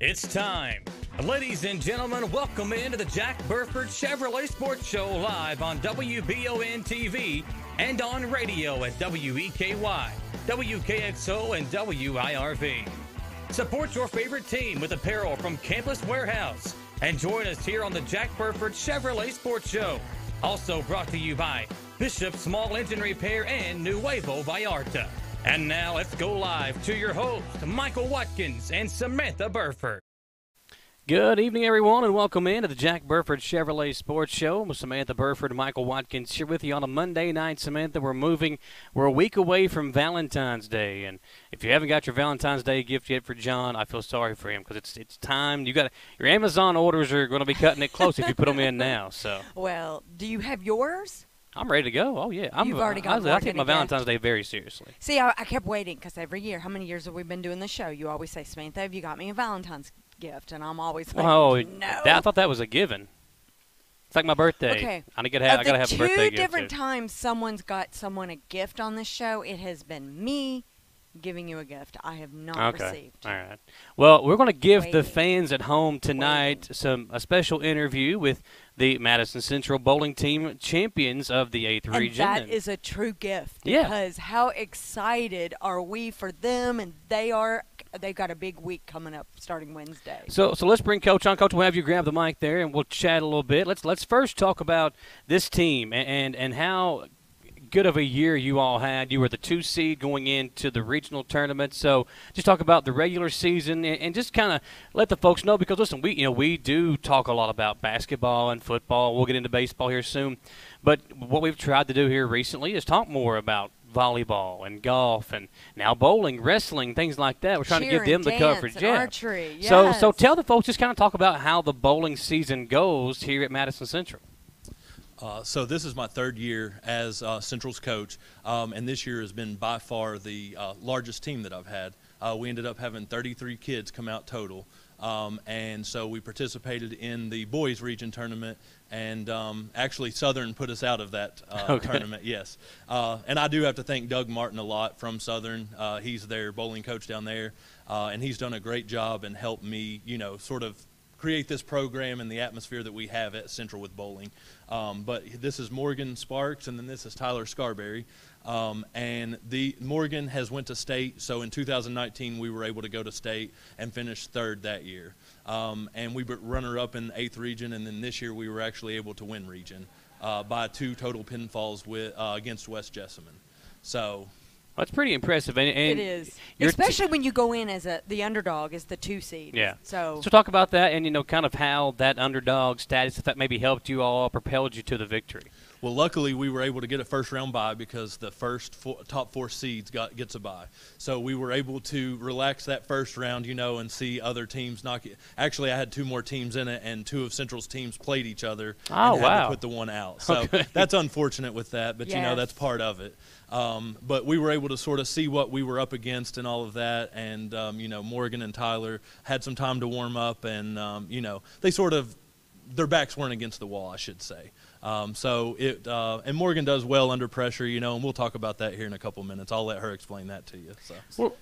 It's time. Ladies and gentlemen, welcome into the Jack Burford Chevrolet Sports Show live on WBON TV and on radio at WEKY, WKXO, and WIRV. Support your favorite team with apparel from Campus Warehouse and join us here on the Jack Burford Chevrolet Sports Show. Also brought to you by Bishop Small Engine Repair and Nuevo Vallarta. And now let's go live to your host, Michael Watkins and Samantha Burford. Good evening, everyone, and welcome in to the Jack Burford Chevrolet Sports Show with Samantha Burford and Michael Watkins here with you on a Monday night. Samantha, we're moving. We're a week away from Valentine's Day, and if you haven't got your Valentine's Day gift yet for John, I feel sorry for him because it's it's time. You got your Amazon orders are going to be cutting it close if you put them in now. So, Well, do you have yours? I'm ready to go. Oh yeah, I'm, You've already got I, I, take my. Valentine's Day very seriously. See, I, I kept waiting because every year, how many years have we been doing this show? You always say, Samantha, have you got me a Valentine's gift? And I'm always like, Oh, no. that, I thought that was a given. It's like my birthday. Okay. I gotta have, of I gotta the have a two birthday gift. different too. times someone's got someone a gift on this show, it has been me giving you a gift. I have not Okay. received. All right. Well, we're going to give the fans at home tonight Waiting. some a special interview with the Madison Central bowling team champions of the eighth And region. that and- is a true gift Yeah. because how excited are we for them? And they are. They've got a big week coming up starting Wednesday. so so let's bring Coach on. Coach, we'll have you grab the mic there, and we'll chat a little bit. Let's let's first talk about this team and and, and how good of a year you all had. You were the two seed going into the regional tournament. So just talk about the regular season and, and just kind of let the folks know because listen, we you know we do talk a lot about basketball and football. We'll get into baseball here soon, but what we've tried to do here recently is talk more about volleyball and golf and now bowling, wrestling, things like that. We're trying Cheer to give them the coverage. yeah. archery. So so tell the folks just kind of talk about how the bowling season goes here at Madison Central. Uh, so this is my third year as uh, Central's coach, um, and this year has been by far the uh, largest team that I've had. Uh, we ended up having 33 kids come out total, um, and so we participated in the boys region tournament. And um, actually, Southern put us out of that uh, Okay. tournament. Yes, uh, and I do have to thank Doug Martin a lot from Southern. Uh, he's their bowling coach down there, uh, and he's done a great job and helped me, you know, sort of create this program and the atmosphere that we have at Central with bowling. Um, but this is Morgan Sparks, and then this is Tyler Scarberry. Um, and the Morgan has went to state, so in 2019 we were able to go to state and finish third that year. Um, and we were runner-up in eighth region, and then this year we were actually able to win region uh, by two total pinfalls with uh, against West Jessamine. So That's pretty impressive. And, and it is, your t- especially when you go in as a the underdog as the two seed. Yeah. So, So talk about that, and you know, kind of how that underdog status, if that maybe helped you all, propelled you to the victory. Well, luckily we were able to get a first round bye because the first four, top four seeds got gets a bye. So we were able to relax that first round, you know, and see other teams knock it. Actually, I had two more teams in it, and two of Central's teams played each other Oh, and had wow. to put the one out. So Okay. that's unfortunate with that, but you know that's part of it. Um, but we were able to sort of see what we were up against and all of that, and um, you know Morgan and Tyler had some time to warm up, and um, you know they sort of their backs weren't against the wall, I should say. Um, so it uh, and Morgan does well under pressure, you know, and we'll talk about that here in a couple minutes. I'll let her explain that to you. So Well,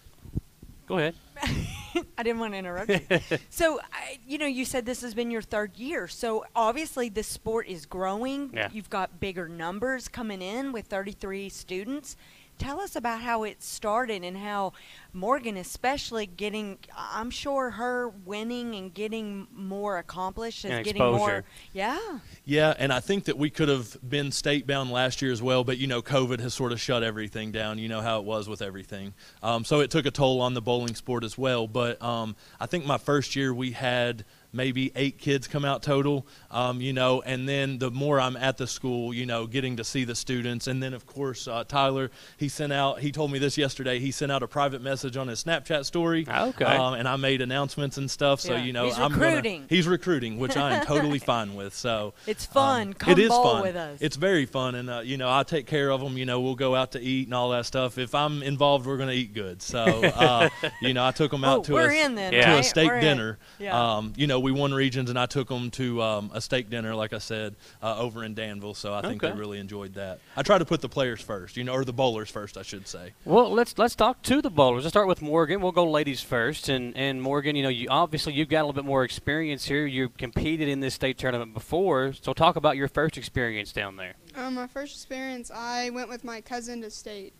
go ahead. I didn't want to interrupt you. so, I, you know, you said this has been your third year. So obviously, this sport is growing. Yeah. You've got bigger numbers coming in with 33 students. Tell us about how it started and how Morgan, especially getting, I'm sure her winning and getting more accomplished is And getting more. exposure. Yeah. Yeah, and I think that we could have been state bound last year as well, but you know, COVID has sort of shut everything down. You know how it was with everything. Um, so it took a toll on the bowling sport as well. But um, I think my first year we had maybe eight kids come out total, um, you know, and then the more I'm at the school, you know, getting to see the students. And then, of course, uh, Tyler, he sent out, he told me this yesterday, he sent out a private message on his Snapchat story. Okay. Um, and I made announcements and stuff. So, Yeah. you know, He's I'm recruiting. Gonna, he's recruiting, which I am totally fine with. So It's fun. um, Come it is bowl fun. with us. It's very fun, and uh, you know I take care of them. You know we'll go out to eat and all that stuff. If I'm involved, we're going to eat good. So uh, you know I took them out Oh, to we're a, in then, to Yeah. a steak We're in. dinner. Yeah. Um, you know know, we won regions, and I took them to um, a steak dinner, like I said, uh, over in Danville. So I think Okay. they really enjoyed that. I try to put the players first, you know, or the bowlers first, I should say. Well, let's let's talk to the bowlers. Let's start with Morgan. We'll go ladies first. And and Morgan, you know, you obviously you've got a little bit more experience here. You competed in this state tournament before, so talk about your first experience down there. Um, my first experience, I went with my cousin to state,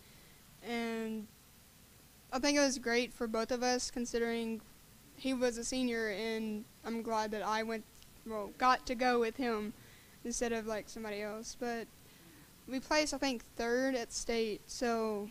and I think it was great for both of us, considering he was a senior, and I'm glad that I went, well, got to go with him instead of like somebody else. But we placed, I think, third at state, so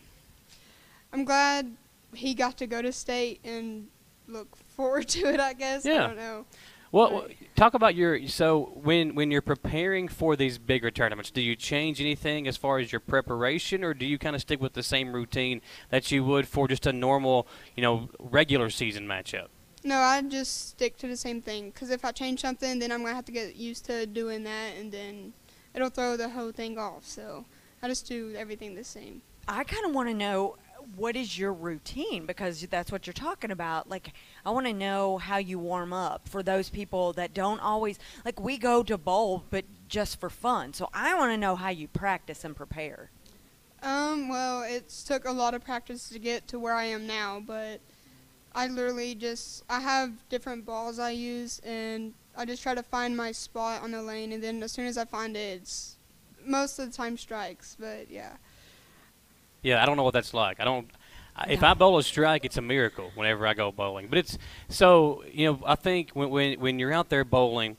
I'm glad he got to go to state and look forward to it. I guess Yeah. I don't know. Well, Right. talk about your so when when you're preparing for these bigger tournaments, do you change anything as far as your preparation, or do you kind of stick with the same routine that you would for just a normal, you know, regular season matchup? No, I just stick to the same thing. Cause if I change something, then I'm gonna have to get used to doing that, and then it'll throw the whole thing off. So I just do everything the same. I kind of want to know what is your routine because that's what you're talking about. Like, I want to know how you warm up for those people that don't always like. We go to bowl, but just for fun. So I want to know how you practice and prepare. Um, well, it's took a lot of practice to get to where I am now, but I literally just I have different balls I use, and I just try to find my spot on the lane, and then as soon as I find it, it's most of the time strikes. But yeah. Yeah, I don't know what that's like. I don't. I If I bowl a strike, it's a miracle whenever I go bowling. But it's so you know. I think when when, when you're out there bowling,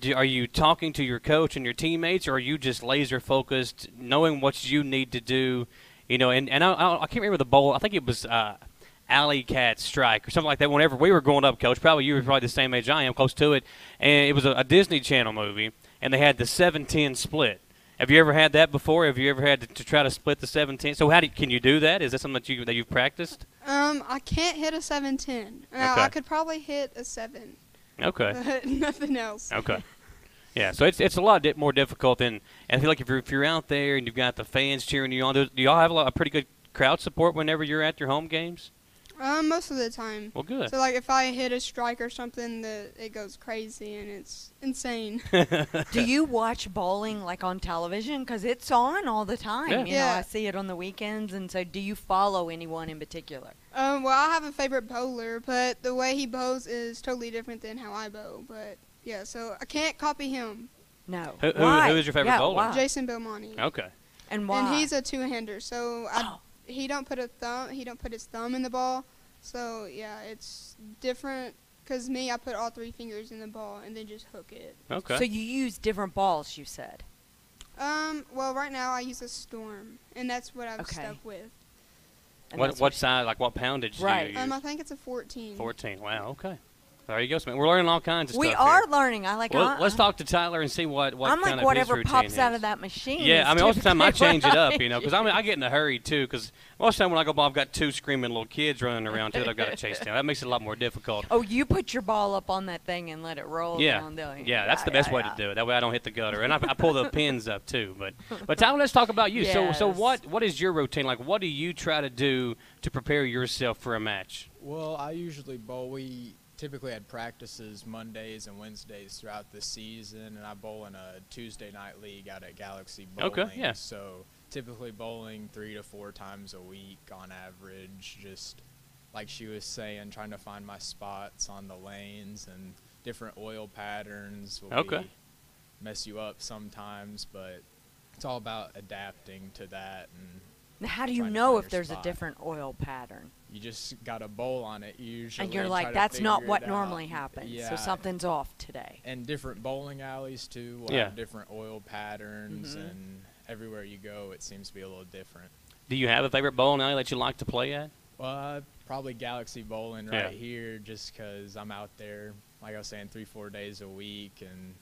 do, are you talking to your coach and your teammates, or are you just laser focused, knowing what you need to do? You know, and and I, I, I can't remember the bowl. I think it was. Uh, Alley Cat Strike or something like that. Whenever we were growing up, Coach, probably you were probably the same age I am, close to it, and it was a, a Disney Channel movie, and they had the seven ten split. Have you ever had that before? Have you ever had to, to try to split the seven ten? So how do, can you do that? Is that something that you that you've practiced? Um, I can't hit a seven ten. Now Okay. I could probably hit a seven, Okay. nothing else. Okay. Yeah, so it's it's a lot di- more difficult than. And I feel like if you're if you're out there and you've got the fans cheering you on, do, do y'all have a, lot, a pretty good crowd support whenever you're at your home games? Um, most of the time. Well, good. So like if I hit a strike or something, the it goes crazy and it's insane. Do you watch bowling like on television? Because it's on all the time. Yeah. You know, Yeah. I see it on the weekends. And so, do you follow anyone in particular? um, well, I have a favorite bowler, but the way he bows is totally different than how I bow. But yeah, so I can't copy him. No. Who- who- Why? who is your favorite yeah, bowler? Why? Jason Belmonte. okay. And why? And he's a two-hander, so I, Oh. He don't put a thumb. He don't put his thumb in the ball. So yeah, it's different. Cause me, I put all three fingers in the ball and then just hook it. Okay. So you use different balls, you said. Um, well, right now I use a storm, and that's what I've Okay. stuck with. And what what size? Like what poundage Right. do you Um, I think it's a 14. Fourteen. Wow. Okay. There you go, Smith. We're learning all kinds of we stuff. We are here. learning. I like. Well, I, let's talk to Tyler and see what what I'm kind like of whatever routine pops out of that machine. Yeah, I mean, most of the time I change what it up, you know, because I mean, I get in a hurry too. Because most of the time when I go ball, I've got two screaming little kids running around too that I've got to chase down. That makes it a lot more difficult. Oh, you put your ball up on that thing and let it roll Yeah, down. don't you? yeah, that's the best way to do it. That way I don't hit the gutter, and I, I pull the pins up too. But, but Tyler, let's talk about you. So, so what what is your routine like? What do you try to do to prepare yourself for a match? Well, I usually bowl. We typically I had practices Mondays and Wednesdays throughout the season, and I bowl in a Tuesday night league out at Galaxy Bowling. Okay, yeah. So typically bowling three to four times a week on average. Just like she was saying, trying to find my spots on the lanes and different oil patterns will Okay. be mess you up sometimes, but it's all about adapting to that and How do you know if your there's a different oil pattern? You just got a bowl on it usually. And you're like, that's not what normally out. happens. Yeah. So something's off today. and different bowling alleys too. Will Yeah. have different oil patterns, Mhm. and everywhere you go, it seems to be a little different. Do you have a favorite bowling alley that you like to play at? Well, uh, probably Galaxy Bowling Yeah. right here, just because I'm out there, like I was saying, three four days a week, and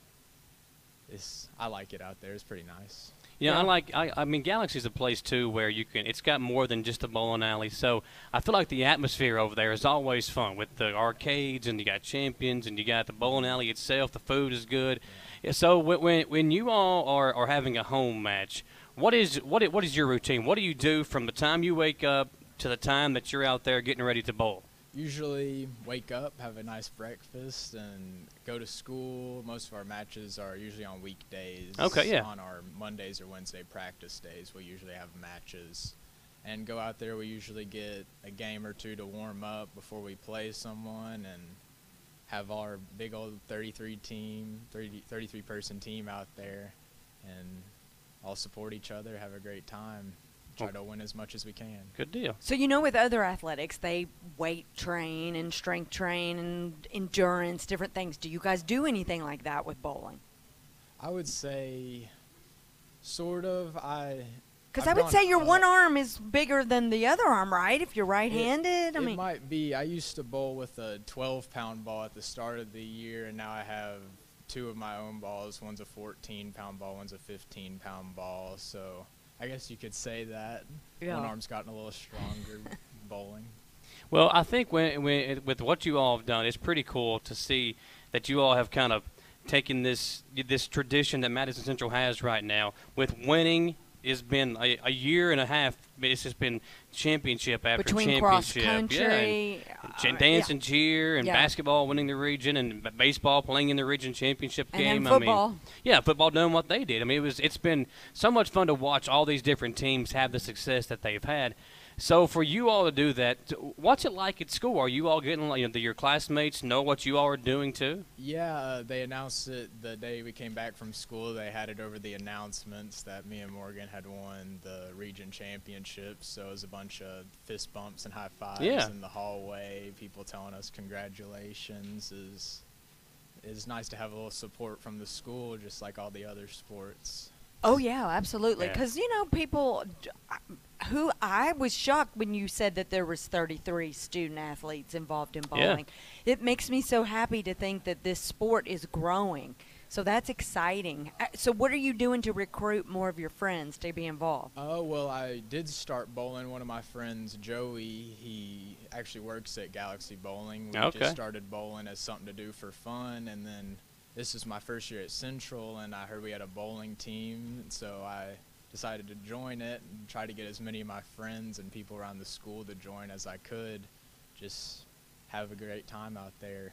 it's I like it out there. It's pretty nice. Yeah, I like. I, I mean, Galaxy's a place too where you can. It's got more than just a bowling alley. So I feel like the atmosphere over there is always fun with the arcades and you got champions and you got the bowling alley itself. The food is good. Yeah, so when when, when you all are, are having a home match, what is what is, what is your routine? What do you do from the time you wake up to the time that you're out there getting ready to bowl? Usually wake up, have a nice breakfast, and go to school. Most of our matches are usually on weekdays. Okay, yeah. On our Mondays or Wednesday practice days, we usually have matches. And go out there, we usually get a game or two to warm up before we play someone and have our big old 33 team, 30, 33 person team out there and all support each other, have a great time, try to win as much as we can. Good deal. So you know, with other athletics, they weight train and strength train and endurance, different things. Do you guys do anything like that with bowling? I would say, sort of. I Because I've would say your up. one arm is bigger than the other arm, right? If you're right-handed, I mean, it mean, might be. I used to bowl with a 12 pound ball at the start of the year, and now I have two of my own balls. One's a 14 pound ball, one's a 15 pound ball. So I guess you could say that Yeah. one arm's gotten a little stronger bowling. Well, I think when, when with what you all have done, it's pretty cool to see that you all have kind of taken this this tradition that Madison Central has right now with winning. It's been a, a year and a half. It's just been championship after between cross championship. Yeah, and uh, dance yeah. and cheer, and Yeah. basketball winning the region, and baseball playing in the region championship and game. football. I mean, yeah, football doing what they did. I mean, it was it's been so much fun to watch all these different teams have the success that they've had. So for you all to do that, what's it like at school? Are you all getting like you know, do your classmates know what you all are doing too? Yeah, uh, they announced it the day we came back from school. They had it over the announcements that me and Morgan had won the region championship. So it was a bunch of fist bumps and high fives Yeah. in the hallway. People telling us congratulations. Is is nice to have a little support from the school, just like all the other sports. Oh yeah, absolutely. Yeah. Because you know, people d- who I was shocked when you said that there was 33 student athletes involved in Yeah. bowling. It makes me so happy to think that this sport is growing. So that's exciting. Uh, So what are you doing to recruit more of your friends to be involved? Oh well, I did start bowling. One of my friends, Joey, he actually works at Galaxy Bowling. We Okay. just started bowling as something to do for fun, and then this is my first year at Central, and I heard we had a bowling team, and so I decided to join it and try to get as many of my friends and people around the school to join as I could. Just have a great time out there.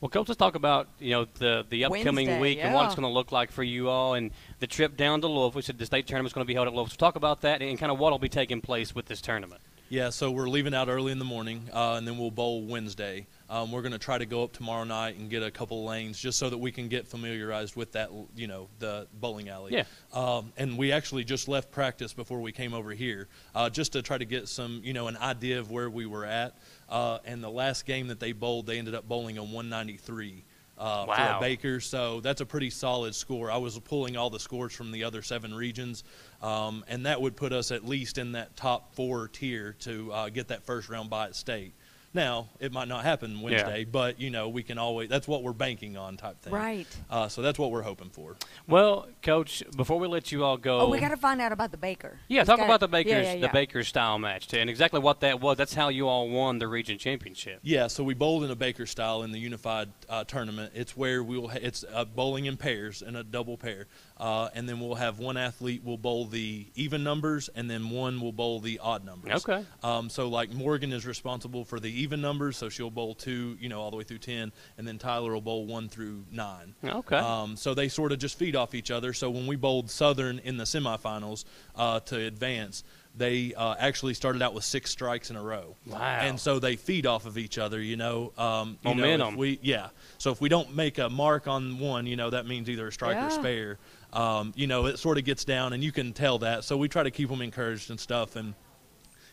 Well, coach, let's talk about you know the the upcoming Wednesday, week and what it's going to look like for you all, and the trip down to Louisville. We said the state tournament's going to be held at Louisville. So talk about that and kind of what will be taking place with this tournament. Yeah, so we're leaving out early in the morning, uh, and then we'll bowl Wednesday. Um, we're going to try to go up tomorrow night and get a couple lanes just so that we can get familiarized with that, you know, the bowling alley. Yeah. Um, and we actually just left practice before we came over here, uh, just to try to get some, you know, an idea of where we were at. Uh, and the last game that they bowled, they ended up bowling a 193 uh, for a Baker. So that's a pretty solid score. I was pulling all the scores from the other seven regions, um, and that would put us at least in that top four tier to uh, get that first round bye at state. Now it might not happen Wednesday, but you know we can always. That's what we're banking on, type thing. Right. Uh, so that's what we're hoping for. Well, coach, before we let you all go, Oh, we got to find out about the baker. yeah, He's talk got- about the Bakers yeah, yeah, the yeah. Bakers style match too, and exactly what that was. That's how you all won the region championship. Yeah, so we bowled in a Baker style in the unified uh, tournament. It's where we'll ha- it's uh, bowling in pairs in a double pair, uh, and then we'll have one athlete will bowl the even numbers, and then one will bowl the odd numbers. Okay. Um, so like Morgan is responsible for the even numbers, so she'll bowl two, you know, all the way through ten, and then Tyler will bowl one through nine. Okay. Um, so they sort of just feed off each other. So when we bowled Southern in the semifinals uh, to advance, they uh, actually started out with six strikes in a row. Wow. And so they feed off of each other, you know. Um, you know, if Momentum. we yeah. So if we don't make a mark on one, you know, that means either a strike Yeah. or spare. Um, you know, it sort of gets down, and you can tell that. So we try to keep them encouraged and stuff, and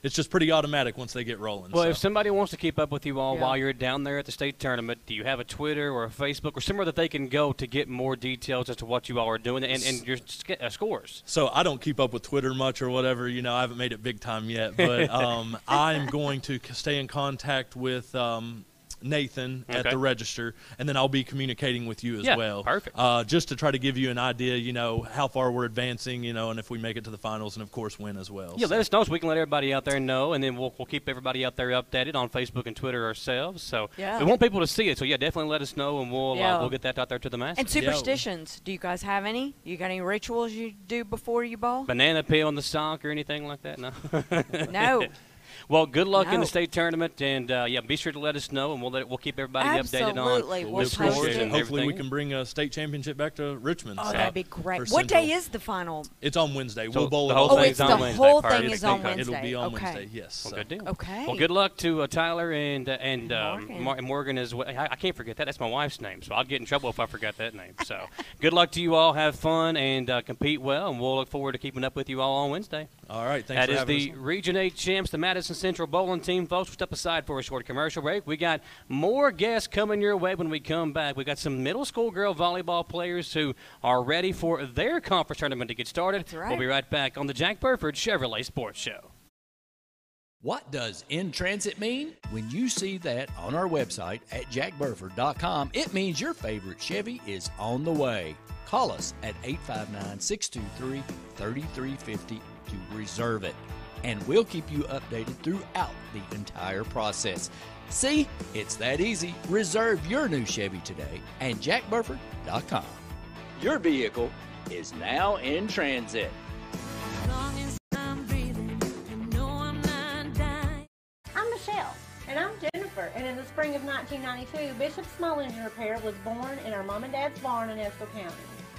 it's just pretty automatic once they get rolling. Well, so. if somebody wants to keep up with you all Yeah. while you're down there at the state tournament, do you have a Twitter or a Facebook or somewhere that they can go to get more details as to what you all are doing and, and your sc- uh, scores? So I don't keep up with Twitter much or whatever. You know, I haven't made it big time yet, but um, I'm going to stay in contact with um, Nathan at the register, and then I'll be communicating with you as Yeah, well. perfect. Uh, just to try to give you an idea, you know, how far we're advancing, you know, and if we make it to the finals, and of course win as well. Yeah, So- let us know so we can let everybody out there know, and then we'll, we'll keep everybody out there updated on Facebook and Twitter ourselves. So Yeah. we want people to see it. So yeah, definitely let us know, and we'll Yeah. uh, we'll get that out there to the masses. And superstitions. Do you guys have any? You got any rituals you do before you bowl? Banana peel in the sock or anything like that? No. no. Well, good luck in the state tournament, and uh, yeah, be sure to let us know, and we'll let, we'll keep everybody updated on Absolutely. the We'll scores post it. and Hopefully, we can bring a state championship back to Richmond. Oh, so, that'd be great. for What day is the final? It's on Wednesday. So we'll bowl the it whole all Oh, thing's it's on the Wednesday, whole Party. thing It's is on okay. Wednesday. It'll be on okay. Wednesday. Yes. Well, so. good deal. Okay. Well, good luck to uh, Tyler and uh, and um, Morgan. Mar- Morgan as well. I, I can't forget that. That's my wife's name, so I'd get in trouble if I forgot that name. So, good luck to you all. Have fun and uh, compete well, and we'll look forward to keeping up with you all on Wednesday. All right. Thanks That for is the us. Region 8 champs, the Madison Central Bowling team. Folks, we'll step aside for a short commercial break. We got more guests coming your way when we come back. We got some middle school girl volleyball players who are ready for their conference tournament to get started. That's right. We'll be right back on the Jack Burford Chevrolet Sports Show. What does in transit mean? When you see that on our website at jackburford.com, it means your favorite Chevy is on the way. Call us at 859 623 3350 to reserve it, and we'll keep you updated throughout the entire process. See, it's that easy. Reserve your new Chevy today at jackburford.com. Your vehicle is now in transit. I'm Michelle. And I'm Jennifer, and in the spring of 1992, Bishop Small Engine Repair was born in our mom and dad's barn in Estill County.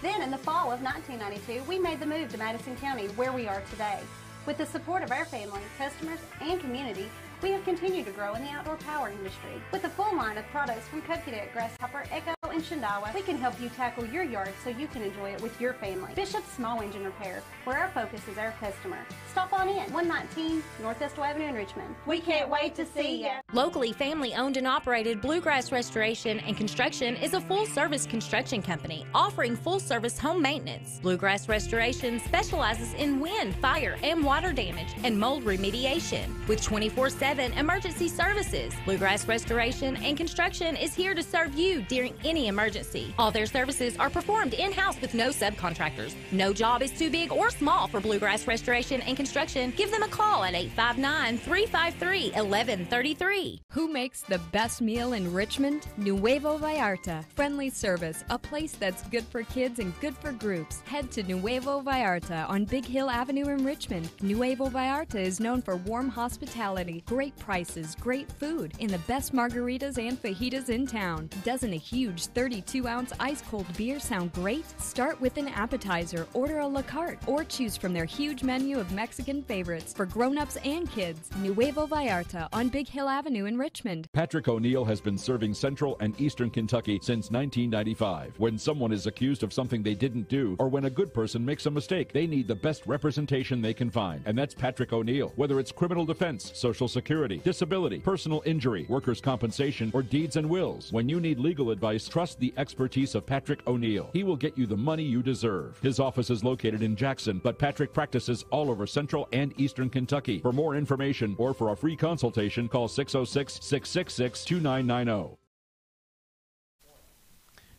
Then, in the fall of 1992, we made the move to Madison County, where we are today. With the support of our family, customers, and community, we have continued to grow in the outdoor power industry. With a full line of products from Cub Grasshopper, Echo, and Shindaiwa, we can help you tackle your yard so you can enjoy it with your family. Bishop Small Engine Repair, where our focus is our customer. Stop on in, 119 North Estill Avenue in Richmond. We can't wait to see you. Locally family owned and operated Bluegrass Restoration and Construction is a full service construction company offering full service home maintenance. Bluegrass Restoration specializes in wind, fire, and water damage and mold remediation with 24 7 emergency services. Bluegrass Restoration and Construction is here to serve you during any emergency. All their services are performed in house with no subcontractors. No job is too big or small for Bluegrass Restoration and Construction. Give them a call at 859 353 1133. Who makes the best meal in Richmond? Nuevo Vallarta. Friendly service, a place that's good for kids and good for groups. Head to Nuevo Vallarta on Big Hill Avenue in Richmond. Nuevo Vallarta is known for warm hospitality, great prices, great food, and the best margaritas and fajitas in town. Doesn't a huge 32 ounce ice cold beer sound great? Start with an appetizer, order a la carte, or choose from their huge menu of Mexican favorites for grown ups and kids. Nuevo Vallarta on Big Hill Avenue in Richmond. Patrick O'Neill has been serving Central and Eastern Kentucky since 1995. When someone is accused of something they didn't do, or when a good person makes a mistake, they need the best representation they can find. And that's Patrick O'Neill. Whether it's criminal defense, social security, disability, personal injury, workers' compensation, or deeds and wills, when you need legal advice, trust the expertise of Patrick O'Neill. He will get you the money you deserve. His office is located in Jackson, but Patrick practices all over Central and Eastern Kentucky. For more information or for a free consultation, call 606 666 2990.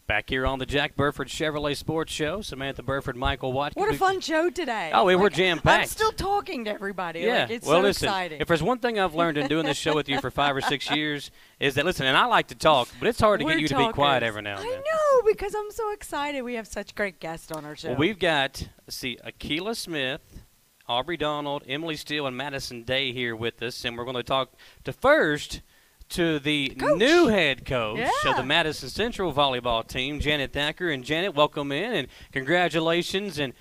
Back here on the Jack Burford Chevrolet Sports Show, Samantha Burford, Michael Watkins. What a fun show today. Oh, we were jam-packed. I'm still talking to everybody. Yeah. Like, it's well, so listen, exciting. if there's one thing I've learned in doing this show with you for five or six years, is that listen, and I like to talk, but it's hard to We're get you to be quiet every now and I know because I'm so excited. We have such great guests on our show. Well, we've got let's see, Akila Smith, Aubrey Donald, Emily Steele, and Madison Day here with us, and we're going to talk to first to the new head coach of the Madison Central volleyball team, Janet Thacker. And Janet, welcome in and congratulations. And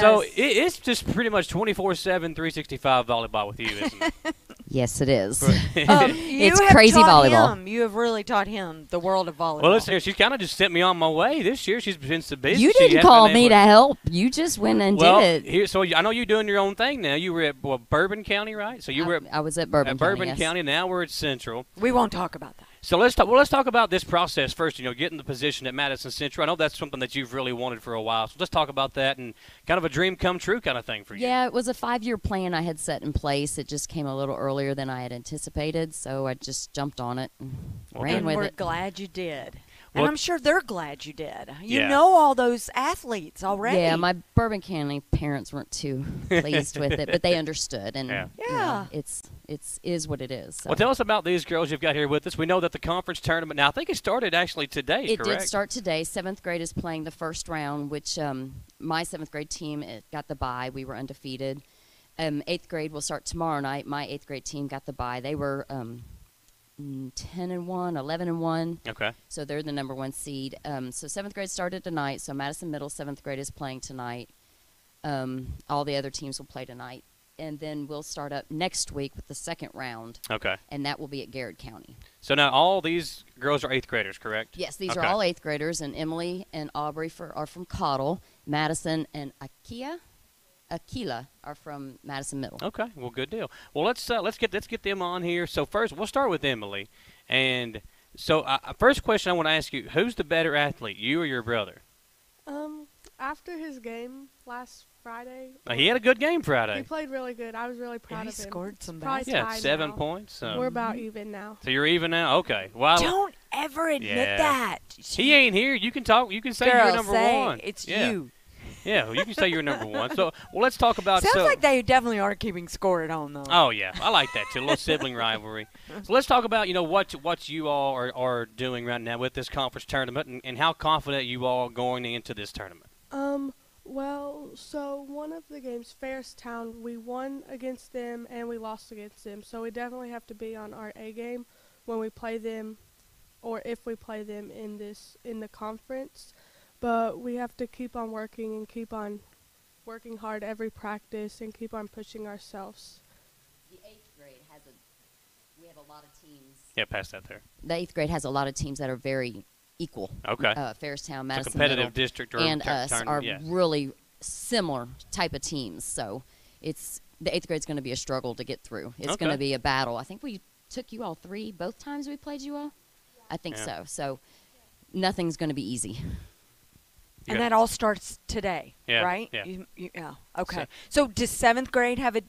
so it, it's just pretty much 24/7, 365 volleyball with you, isn't it? Yes, it is. Um, it's crazy volleyball. Him, you have really taught him the world of volleyball. well, listen, she's kind of just sent me on my way this year. She's been so busy. You didn't call me to help. You just went and well, did it. Here, so I know you're doing your own thing now. You were at well, Bourbon County, right? So you were at, I was at Bourbon at Bourbon yes. County. Now we're at Central. we won't talk about that. So let's talk. Well, let's talk about this process first. You know, getting the position at Madison Central. I know that's something that you've really wanted for a while. So let's talk about that and kind of a dream come true kind of thing for you. Yeah, it was a five-year plan I had set in place. It just came a little earlier than I had anticipated, so I just jumped on it and ran and with we're it. glad you did. Well- and I'm sure they're glad you did. You Yeah. know all those athletes already. Yeah, my Bourbon County parents weren't too pleased with it, but they understood, and Yeah. you know, it's it's is what it is. So. Well, tell us about these girls you've got here with us. We know that the conference tournament now. I think it started actually today. It correct? did start today. Seventh grade is playing the first round, which um, my seventh grade team got the bye. We were undefeated. Um, eighth grade will start tomorrow night. My eighth grade team got the bye. They were um, mm, 10 and 1, 11 and 1. Okay. So they're the number one seed. Um, so seventh grade started tonight. So Madison Middle seventh grade is playing tonight. Um, all the other teams will play tonight, and then we'll start up next week with the second round. Okay. And that will be at Garrard County. So now all these girls are eighth graders, correct? Yes, these Okay. are all eighth graders, and Emily and Aubrey for, are from Caudill. Madison and Akia, Aquila are from Madison Middle. Okay, well, good deal. Well, let's uh, let's get let's get them on here. So first, we'll start with Emily, and so uh, uh, first question I want to ask you: Who's the better athlete, you or your brother? Um, after his game last Friday, Uh, he had a good game Friday. he played really good. I was really proud he of him. He scored some It's probably Yeah, seven now. points, so- We're about even now. So you're even now. Okay. Well, Don't ever admit Yeah. that. He ain't here. You can talk. You can say Girl, you're number say one. it's yeah. you. Yeah, well, you can say you're number one. So, well, let's talk about. Sounds so, like they definitely are keeping score at home, though. Oh yeah, I like that too. A little sibling rivalry. So let's talk about you know what what you all are, are doing right now with this conference tournament and, and how confident you all are going into this tournament. Um, well, so one of the games, Farristown, we won against them and we lost against them. So we definitely have to be on our A game when we play them, or if we play them in this in the conference. But we have to keep on working and keep on working hard every practice and keep on pushing ourselves. The eighth grade has a. We have a lot of teams. Yeah, pass that there. The eighth grade has a lot of teams that are very equal. Okay. Uh, Farristown, a Madison competitive Middle, district or and tur- us turn- are yeah. really similar type of teams. So it's the eighth grade's going to be a struggle to get through. It's going to be a battle. I think we took you all three both times we played you all. I think Yeah. so. So nothing's going to be easy. And that all starts today, Yeah, right? yeah. You, you, yeah. Okay. So, does seventh grade have a?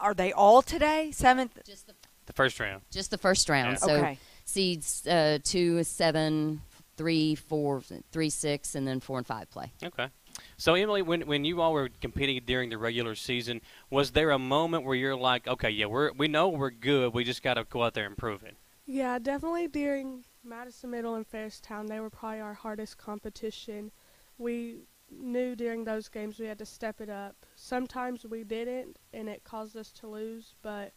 Are they all today? Seventh. Just the, The first round. Just the first round. Yeah. So Okay. seeds uh, two, seven, three, four, three, six, and then four and five play. Okay. So Emily, when when you all were competing during the regular season, was there a moment where you're like, okay, yeah, we're we know we're good, we just got to go out there and prove it? Yeah, definitely during Madison Middle and Farristown, they were probably our hardest competition. We knew during those games we had to step it up. Sometimes we didn't, and it caused us to lose, but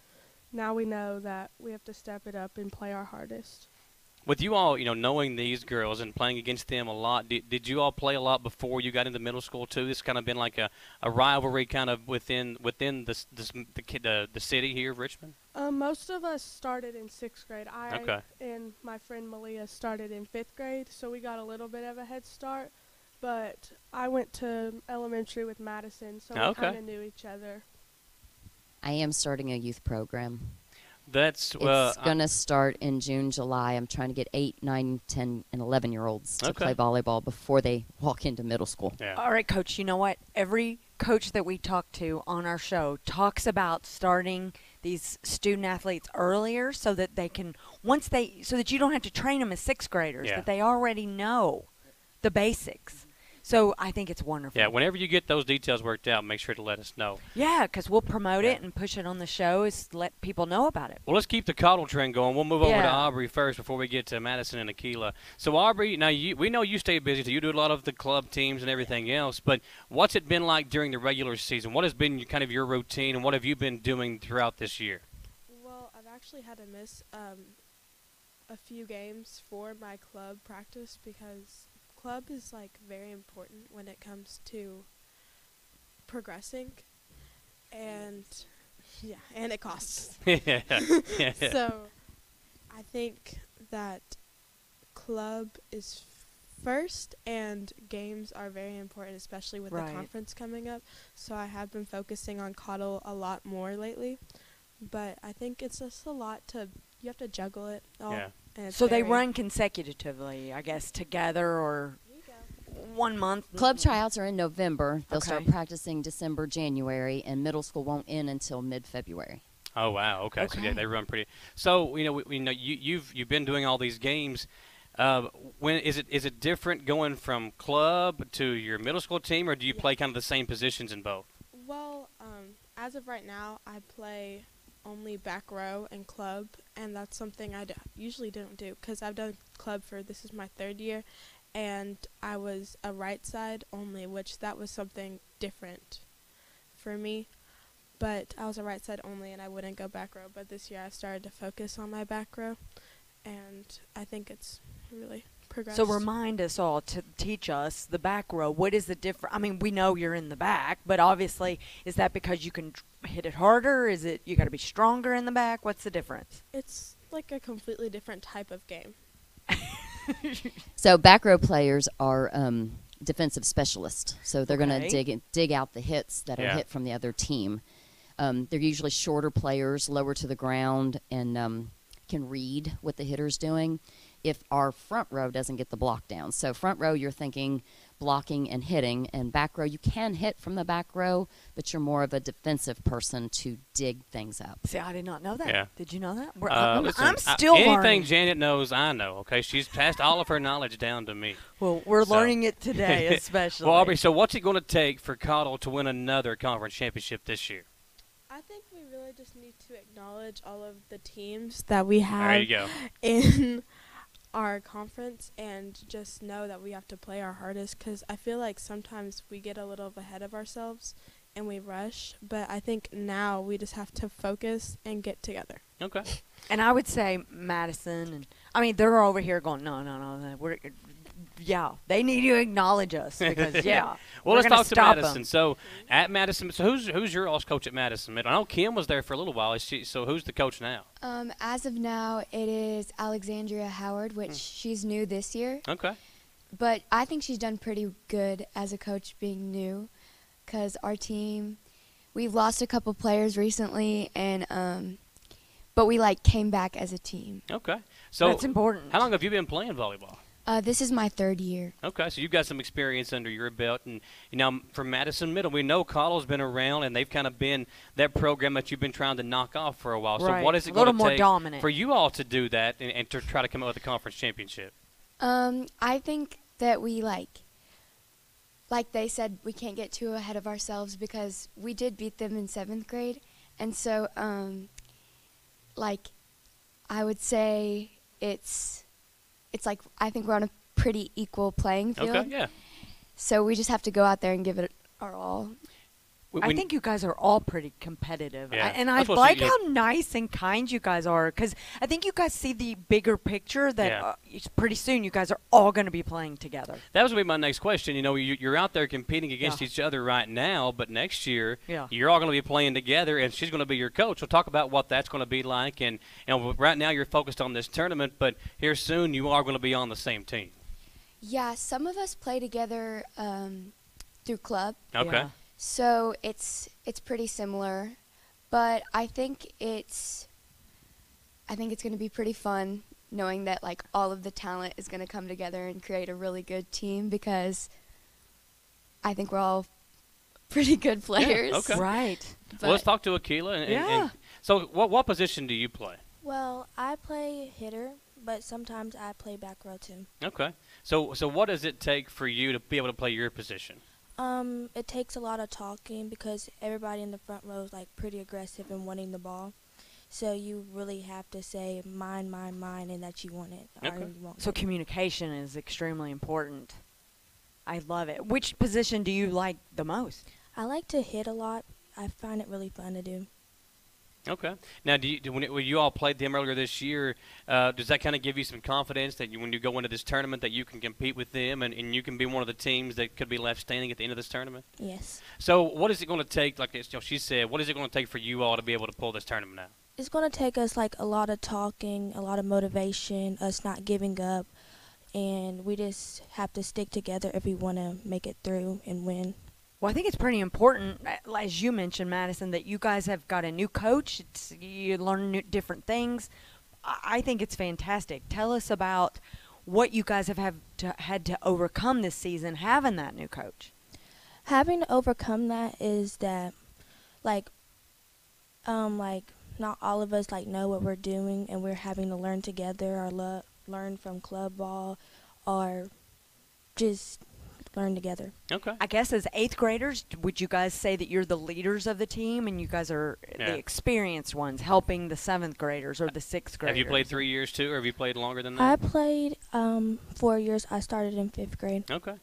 now we know that we have to step it up and play our hardest. With you all, you know, knowing these girls and playing against them a lot, did, did you all play a lot before you got into middle school too? This kind of been like a, a rivalry kind of within within the this, the, ki- the the city here of Richmond. Um, most of us started in sixth grade. I Okay. and my friend Malia started in fifth grade, so we got a little bit of a head start. But I went to elementary with Madison, so we Okay. kind of knew each other. I am starting a youth program. That's well, it's going to start in June, July. I'm trying to get 8, 9, 10, and 11 year olds to Okay. play volleyball before they walk into middle school. All right, coach. You know what? Every coach that we talk to on our show talks about starting these student athletes earlier so that they can once they so that you don't have to train them as sixth graders Yeah. that they already know the basics. So I think it's wonderful. yeah. Whenever you get those details worked out, make sure to let us know. Yeah, because we'll promote it and push it on the show is let people know about it. Well, let's keep the Caudill trend going. We'll move over to Aubrey first before we get to Madison and Aquila. So, Aubrey, now you, we know you stay busy, so you do a lot of the club teams and everything else. But what's it been like during the regular season? What has been kind of your routine, and what have you been doing throughout this year? Well, I've actually had to miss um, a few games for my club practice because club is like very important when it comes to progressing, and yeah, and it costs. Yeah. Yeah. So, I think that club is first, and games are very important, especially with Right. the conference coming up. So I have been focusing on Caudill a lot more lately, but I think it's just a lot to you have to juggle it all. Yeah. And it's So they run consecutively, I guess, together or one month. Club tryouts are in November. They'll start practicing December, January, and middle school won't end until mid February. Oh wow, okay. So yeah, they run pretty. So you know, we, we know you, you've you've been doing all these games. Uh, when is it is it different going from club to your middle school team, or do you play kind of the same positions in both? Well, um, as of right now, I play only back row and club, and that's something I d- usually don't do because I've done club for this is my third year, and I was a right side only, which that was something different for me. but I was a right side only, and I wouldn't go back row. But this year, I started to focus on my back row, and I think it's really progressed. So remind us all to teach us the back row. What is the difference? I mean, we know you're in the back, but obviously, is that because you can hit it harder? Is it you got to be stronger in the back? What's the difference? It's like a completely different type of game. So back row players are um, defensive specialists. So they're going to dig in- dig out the hits that are hit from the other team. Um, they're usually shorter players, lower to the ground, and um, can read what the hitter's doing. If our front row doesn't get the block down, so front row you're thinking blocking and hitting, and back row you can hit from the back row, but you're more of a defensive person to dig things up. See, I did not know that. Yeah. Did you know that? We're- Uh, I'm, listen, I'm I- still anything learning. Janet knows, I know. Okay, she's passed all of her knowledge down to me. Well, we're So- learning it today, especially. well, Aubrey, so what's it going to take for Caudill to win another conference championship this year? I think we really just need to acknowledge all of the teams that we have There you go. in our conference and just know that we have to play our hardest because I feel like sometimes we get a little ahead of ourselves and we rush, but I think now we just have to focus and get together. Okay. And I would say Madison, and I mean they're over here going, no, no, no, no, we're, yeah, they need to acknowledge us because yeah. well, we're let's gonna talk to stop 'em. Madison. So at Madison, so who's who's your all coach at Madison? I know Kim was there for a little while. Is she, so who's the coach now? Um, as of now, it is Alexandria Howard, which she's new this year. Okay. But I think she's done pretty good as a coach being new because our team, we've lost a couple players recently, and um, but we like came back as a team. Okay. So That's important. How long have you been playing volleyball? Uh, this is my third year. Okay, so you've got some experience under your belt, and you know from Madison Middle, we know Caudill's been around, and they've kind of been that program that you've been trying to knock off for a while. So what is it A little going to more take dominant. for you all to do that and, and to try to come up with a conference championship? Um, I think that we like, like they said, we can't get too ahead of ourselves because we did beat them in seventh grade, and so um, like, I would say it's, it's like I think we're on a pretty equal playing field. Okay, yeah. So we just have to go out there and give it our all. We- I think you guys are all pretty competitive, Yeah, I, and I like how nice and kind you guys are. Because I think you guys see the bigger picture that Yeah. uh, pretty soon you guys are all going to be playing together. That was going to be my next question. You know, you, you're out there competing against Yeah. each other right now, but next year Yeah. you're all going to be playing together, and she's going to be your coach. We'll talk about what that's going to be like. And you know, right now you're focused on this tournament, but here soon you are going to be on the same team. Yeah, some of us play together um, through club. Okay. Yeah. So it's it's pretty similar, but I think it's I think it's going to be pretty fun knowing that like all of the talent is going to come together and create a really good team because I think we're all pretty good players. okay. Right. well, let's talk to Akila. And, and- Yeah. and so, what what position do you play? Well, I play hitter, but sometimes I play back row too. Okay. So so what does it take for you to be able to play your position? Um, it takes a lot of talking because everybody in the front row is like pretty aggressive and wanting the ball. So you really have to say mine, mine, mine, and that you want it. Or you won't So it. communication is extremely important. I love it. Which position do you like the most? I like to hit a lot. I find it really fun to do. Okay. Now, do you, do, when, it, when you all played them earlier this year, uh, does that kind of give you some confidence that you, when you go into this tournament that you can compete with them and, and you can be one of the teams that could be left standing at the end of this tournament? Yes. So, what is it going to take? Like she said, what is it going to take for you all to be able to pull this tournament out? It's going to take us like a lot of talking, a lot of motivation, us not giving up, and we just have to stick together if we want to make it through and win. Well, I think it's pretty important, uh, as you mentioned, Madison, that you guys have got a new coach. It's, you learn new, different things. I, think it's fantastic. Tell us about what you guys have, have to, had to overcome this season having that new coach. having to overcome that is that like um like not all of us like know what we're doing and we're having to learn together or le- learn from club ball or just learn together Okay. I guess as eighth graders, would you guys say that you're the leaders of the team and you guys are Yeah. the experienced ones helping the seventh graders or the sixth graders? Have you played three years too, or have you played longer than that? i played um four years i started in fifth grade Okay.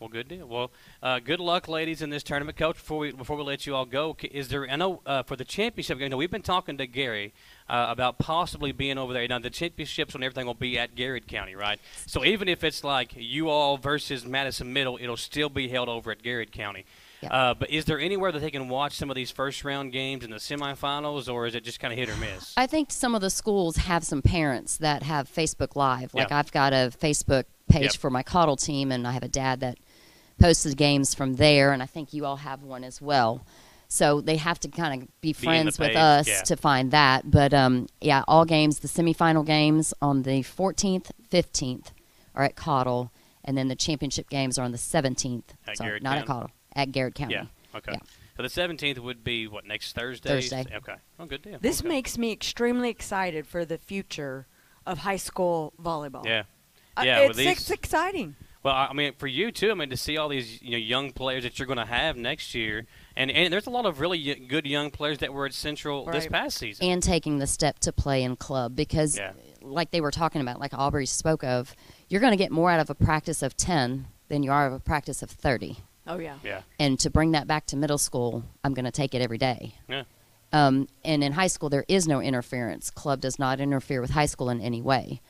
Well, good deal. Well, uh, good luck, ladies, in this tournament, Coach. Before we before we let you all go, is there? I know uh, for the championship game. You know, we've been talking to Gary uh, about possibly being over there. Now, the championships and everything will be at Garrard County, right? So even if it's like you all versus Madison Middle, it'll still be held over at Garrard County. Uh, but is there anywhere that they can watch some of these first round games in the semifinals, or is it just kind of hit or miss? I think some of the schools have some parents that have Facebook Live. Like Yeah. I've got a Facebook page Yep. for my Caudill team, and I have a dad that posted games from there, and I think you all have one as well. So they have to kind of be Be friends with page, us yeah. to find that. But um, yeah, all games, the semifinal games on the 14th, 15th are at Caudill, and then the championship games are on the 17th. At Sorry, Garrard not at County? Caudill, at Garrard County. Yeah. Okay. Yeah. So the 17th would be what next Thursday? Thursday. Okay. Oh, good deal. This okay. makes me extremely excited for the future of high school volleyball. Yeah. Uh, Yeah. it's, with these, it's exciting. Well, I I mean, for you too. I mean, to see all these you know young players that you're going to have next year, and and there's a lot of really y- good young players that were at Central this past season. and taking the step to play in club because Yeah. like they were talking about like aubrey spoke of you're going to get more out of a practice of 10 than you are of a practice of 30 Oh yeah. Yeah. and to bring that back to middle school i'm going to take it every day Yeah. um, and in high school there is no interference club does not interfere with high school in any way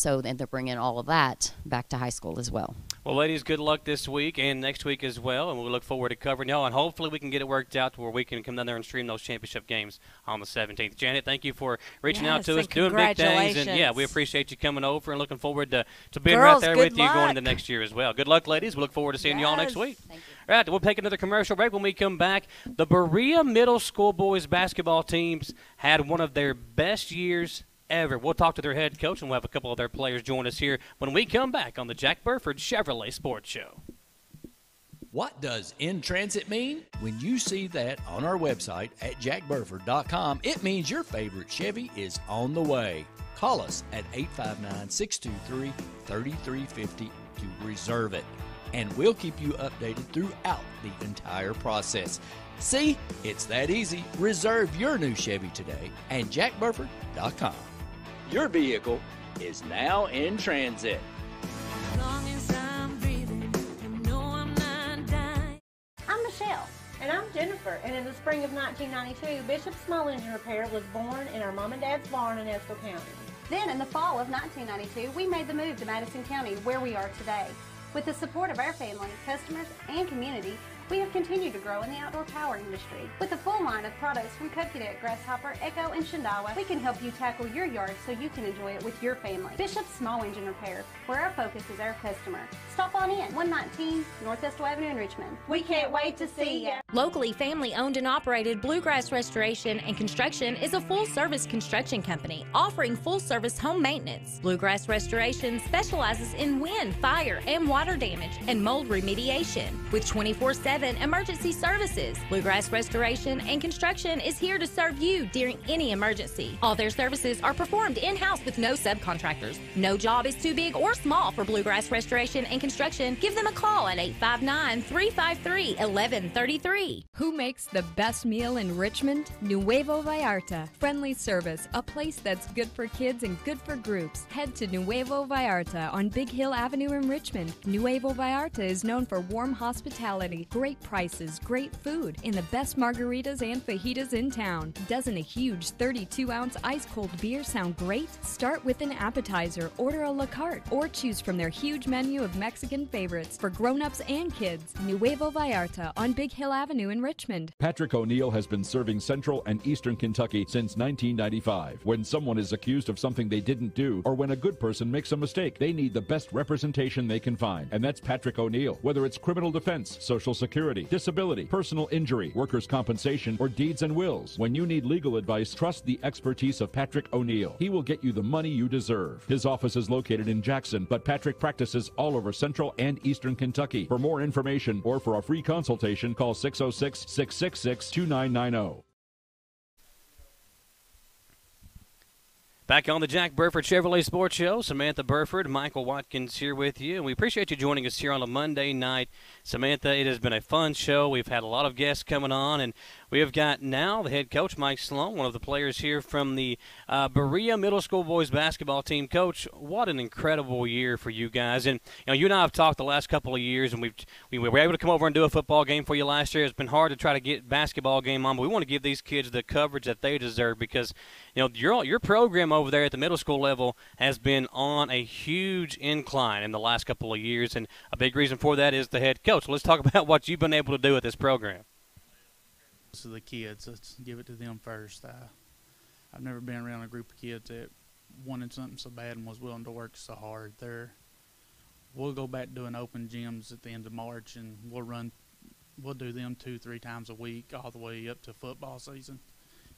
so then they're bringing all of that back to high school as well Well, ladies, good luck this week and next week as well, and we look forward to covering y'all. And hopefully, we can get it worked out to where we can come down there and stream those championship games on the 17th. Janet, thank you for reaching out to us, doing big things, and yeah, we appreciate you coming over and looking forward to, to being Girls, right there good with you going into next year as well. Good luck, ladies. We look forward to seeing y'all next Yes. week. All right, we'll take another commercial break. When we come back, the Berea Middle School boys basketball teams had one of their best years ever. We'll talk to their head coach, and we'll have a couple of their players join us here when we come back on the Jack Burford Chevrolet Sports Show. What does in transit mean? When you see that on our website at jackburford.com, it means your favorite Chevy is on the way. Call us at 859 623 3350 to reserve it, and we'll keep you updated throughout the entire process. See, it's that easy. Reserve your new Chevy today at jackburford.com. Your vehicle is now in transit. I'm Michelle. And I'm Jennifer. And in the spring of 1992, Bishop Small Engine Repair was born in our mom and dad's barn in Estill County. Then, in the fall of 1992, we made the move to Madison County, where we are today. With the support of our family, customers, and community, we have continued to grow in the outdoor power industry. With a full line of products from Kokudet, Grasshopper, Echo, and Shindaiwa, we can help you tackle your yard so you can enjoy it with your family. Bishop Small Engine Repair, where our focus is our customer. Stop on in, 119 North Estill Avenue in Richmond. We can't wait to see you. Locally family owned and operated Bluegrass Restoration and Construction is a full service construction company offering full service home maintenance. Bluegrass Restoration specializes in wind, fire, and water damage and mold remediation with 24 7 emergency services. Bluegrass Restoration and Construction is here to serve you during any emergency. All their services are performed in house with no subcontractors. No job is too big or small for Bluegrass Restoration and Construction. Give them a call at 859 353 1133. Who makes the best meal in Richmond? Nuevo Vallarta. Friendly service, a place that's good for kids and good for groups. Head to Nuevo Vallarta on Big Hill Avenue in Richmond. Nuevo Vallarta is known for warm hospitality, great prices, great food, and the best margaritas and fajitas in town. Doesn't a huge 32 ounce ice cold beer sound great? Start with an appetizer, order a la carte, or choose from their huge menu of Mexican favorites for grown ups and kids. Nuevo Vallarta on Big Hill Avenue in Richmond. Patrick O'Neill has been serving Central and Eastern Kentucky since 1995. When someone is accused of something they didn't do, or when a good person makes a mistake, they need the best representation they can find. And that's Patrick O'Neill. Whether it's criminal defense, social security, disability, personal injury, workers' compensation, or deeds and wills, when you need legal advice, trust the expertise of Patrick O'Neill. He will get you the money you deserve. His office is located in Jackson, but Patrick practices all over Central and Eastern Kentucky. For more information or for a free consultation, call 606 666 2990. Back on the Jack Burford Chevrolet Sports Show, Samantha Burford, Michael Watkins here with you, and we appreciate you joining us here on a Monday night. Samantha, it has been a fun show. We've had a lot of guests coming on, and We have got now the head coach, Mike Sloan, one of the players here from the uh, Berea Middle School boys basketball team. Coach, what an incredible year for you guys! And you know, you and I have talked the last couple of years, and we've we were able to come over and do a football game for you last year. It's been hard to try to get basketball game on, but we want to give these kids the coverage that they deserve because you know your your program over there at the middle school level has been on a huge incline in the last couple of years, and a big reason for that is the head coach. Let's talk about what you've been able to do with this program to the kids. Let's give it to them first. I, I've never been around a group of kids that wanted something so bad and was willing to work so hard. They're we'll go back doing open gyms at the end of March, and we'll run. We'll do them two, three times a week, all the way up to football season.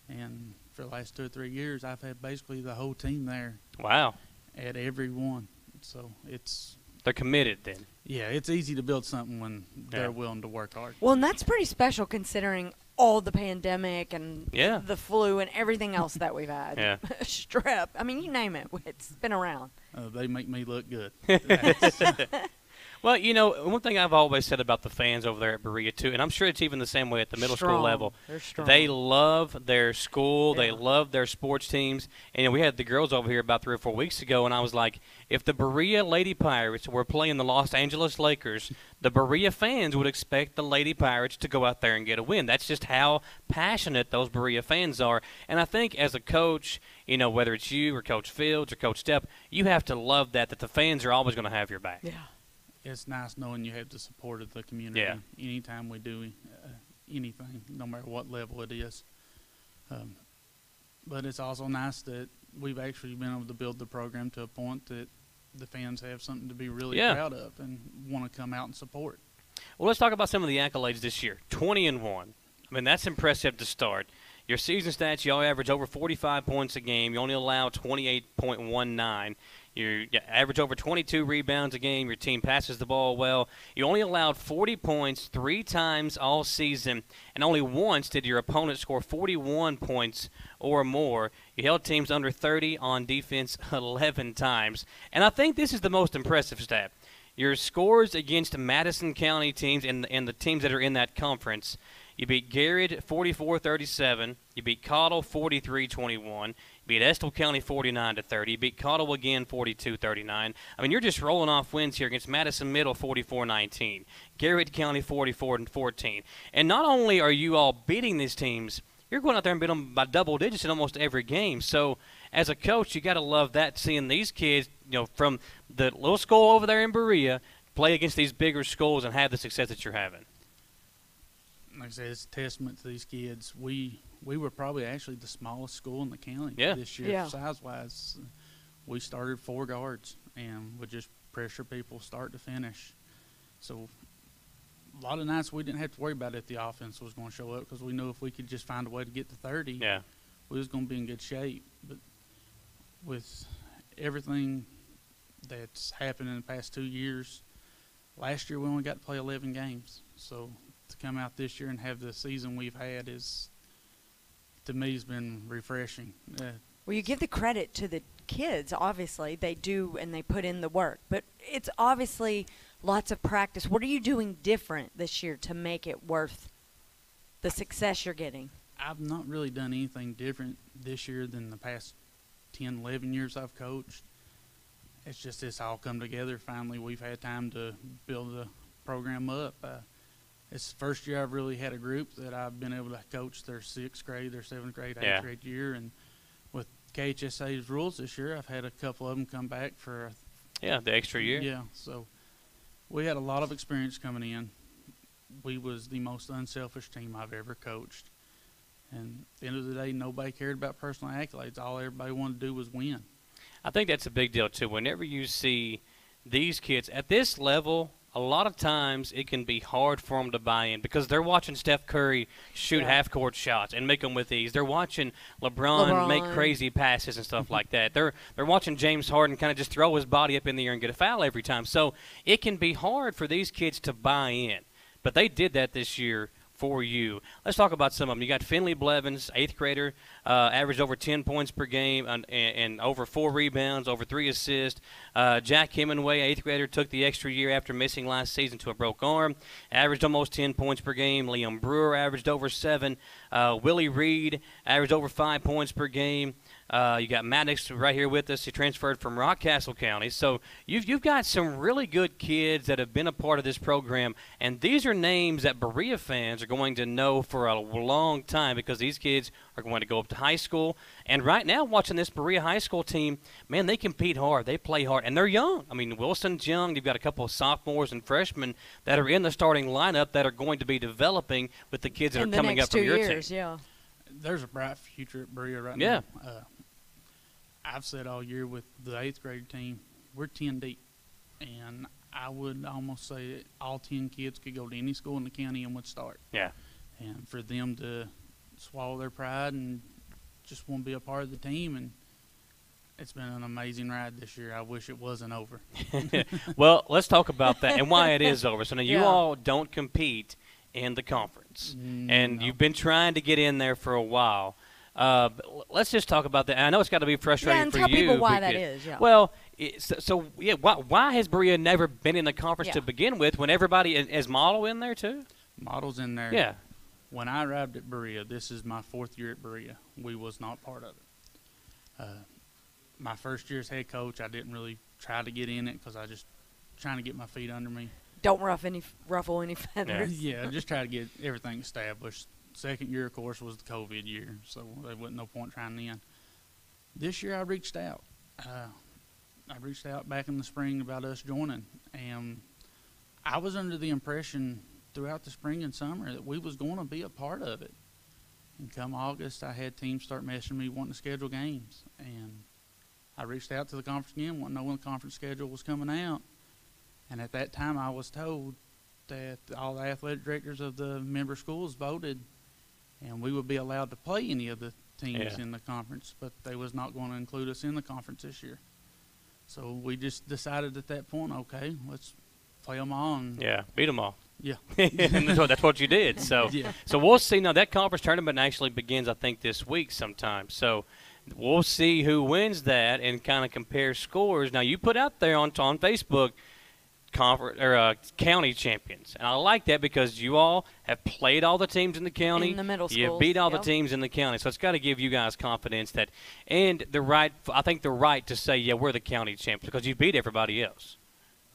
And for the last two or three years, I've had basically the whole team there. Wow! At every one, so it's they're committed then. Yeah, it's easy to build something when they're willing to work hard. Well, and that's pretty special considering all the pandemic and yeah. the flu and everything else that we've had. yeah. Strep. I mean, you name it. It's been around. Uh, they make me look good. well, you know, one thing I've always said about the fans over there at Berea too, and I'm sure it's even the same way at the middle strong. school level. They're strong. They love their school. Yeah. They love their sports teams. And we had the girls over here about three or four weeks ago, and I was like, if the Berea Lady Pirates were playing the Los Angeles Lakers, the Berea fans would expect the Lady Pirates to go out there and get a win. That's just how passionate those Berea fans are. And I think as a coach, you know, whether it's you or Coach Fields or Coach Stepp, you have to love that that the fans are always going to have your back. Yeah. It's nice knowing you have the support of the community. Yeah. Anytime we do uh, anything, no matter what level it is. Um, but it's also nice that we've actually been able to build the program to a point that the fans have something to be really Yeah. proud of and want to come out and support. Well, let's talk about some of the accolades this year. 20 and 1. I mean, that's impressive to start. Your season stats, you all average over 45 points a game. You only allow 28.19. You average over 22 rebounds a game. Your team passes the ball well. You only allowed 40 points three times all season, and only once did your opponent score 41 points or more. You held teams under 30 on defense 11 times. And I think this is the most impressive stat. Your scores against Madison County teams and, and the teams that are in that conference. You beat Garrard 44-37. You beat Caudill 43-21. You beat Estill County 49 to 30. Beat Caudill again 42-39. I mean, you're just rolling off wins here against Madison Middle 44-19, Garrard County 44 and 14. And not only are you all beating these teams, you're going out there and beating them by double digits in almost every game. So, as a coach, you got to love that seeing these kids, you know, from the little school over there in Berea play against these bigger schools and have the success that you're having. Like I said, it's a testament to these kids. We we were probably actually the smallest school in the county Yeah. this year, Yeah. size wise. We started four guards and would just pressure people start to finish. So a lot of nights we didn't have to worry about if the offense was going to show up because we knew if we could just find a way to get to 30, Yeah. we was going to be in good shape. But with everything that's happened in the past two years, last year we only got to play 11 games. So to come out this year and have the season we've had is, to me, has been refreshing. Uh, Well, you give the credit to the kids. Obviously, they do and they put in the work. But it's obviously lots of practice. What are you doing different this year to make it worth the success you're getting? I've not really done anything different this year than the past 10, 11 years I've coached. It's just it's all come together. Finally, we've had time to build the program up. Uh, it's the first year I've really had a group that I've been able to coach their sixth grade, their seventh grade, eighth Yeah. grade year. And with KHSAA's rules this year, I've had a couple of them come back for Yeah, the extra year. yeah, so we had a lot of experience coming in. We was the most unselfish team I've ever coached. And at the end of the day, nobody cared about personal accolades. All everybody wanted to do was win. I think that's a big deal too. Whenever you see these kids at this level, a lot of times it can be hard for them to buy in because they're watching Steph Curry shoot Yeah. half court shots and make them with ease. They're watching LeBron, make crazy passes and stuff like that. They're they're watching James Harden kind of just throw his body up in the air and get a foul every time. So it can be hard for these kids to buy in. But they did that this year for you. Let's talk about some of them. You got Finley Blevins, eighth grader, uh, averaged over 10 points per game and, and, over four rebounds, over three assists. Uh, Jack Hemingway, eighth grader, took the extra year after missing last season to a broke arm, averaged almost 10 points per game. Liam Brewer averaged over seven. Uh, Willie Reed averaged over five points per game. Uh, you got Maddox right here with us. He transferred from Rockcastle County. So you've, you've got some really good kids that have been a part of this program. And these are names that Berea fans are going to know for a long time because these kids are going to go up to high school. And right now, watching this Berea High School team, man, they compete hard. They play hard. And they're young. I mean, Wilson's young. You've got a couple of sophomores and freshmen that are in the starting lineup that are going to be developing with the kids that In are the coming next up from two your years, team. yeah. There's a bright future at Berea right Yeah. now. Uh, I've said all year with the eighth grade team, we're 10 deep. And I would almost say all 10 kids could go to any school in the county and would start. Yeah. And for them to swallow their pride and just want to be a part of the team. And it's been an amazing ride this year. I wish it wasn't over. well, let's talk about that and why it is over. So now you Yeah. all don't compete in the conference, mm, and you've been trying to get in there for a while. Uh, let's just talk about that. I know it's got to be frustrating Yeah, and for tell you. people why that because- is, yeah. Well, it's, so yeah, why, why has Berea never been in the conference Yeah. to begin with? When everybody is, is model in there too? Models in there. Yeah. When I arrived at Berea, this is my fourth year at Berea. We was not part of it. Uh, my first year as head coach, I didn't really try to get in it because I just trying to get my feet under me. Don't ruff any ruffle any feathers. yeah, just try to get everything established. Second year, of course, was the COVID year, so there wasn't no point trying in. This year, I reached out. Uh, I reached out back in the spring about us joining, and I was under the impression throughout the spring and summer that we was going to be a part of it. And come August, I had teams start messaging me wanting to schedule games, and I reached out to the conference again, wanting to know when the conference schedule was coming out. And at that time, I was told that all the athletic directors of the member schools voted, and we would be allowed to play any of the teams Yeah. in the conference, but they was not going to include us in the conference this year. So we just decided at that point, okay, let's play them on. Yeah, beat them all. Yeah. that's what, that's what you did. So, Yeah. so we'll see. Now that conference tournament actually begins, I think, this week sometime. So we'll see who wins that and kind of compare scores. Now you put out there on on Facebook, conference or uh, county champions, and I like that because you all have played all the teams in the county. In the middle You schools, beat all yep. the teams in the county, so it's got to give you guys confidence that, and the right. I think the right to say, yeah, we're the county champions because you beat everybody else.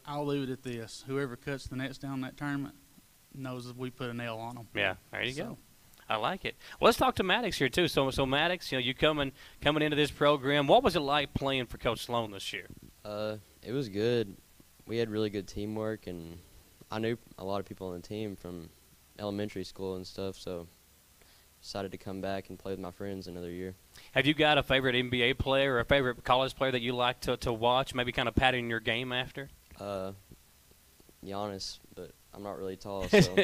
I'll leave it at this: whoever cuts the nets down that tournament knows that we put a nail on them. Yeah, there you So- go. I like it. Well, let's talk to Maddox here too. So, so Maddox, you know, you coming coming into this program. What was it like playing for Coach Sloan this year? Uh, it was good. We had really good teamwork, and I knew a lot of people on the team from elementary school and stuff. So, decided to come back and play with my friends another year. Have you got a favorite NBA player or a favorite college player that you like to, to watch? Maybe kind of patting your game after. Uh, Giannis, but I'm not really tall, so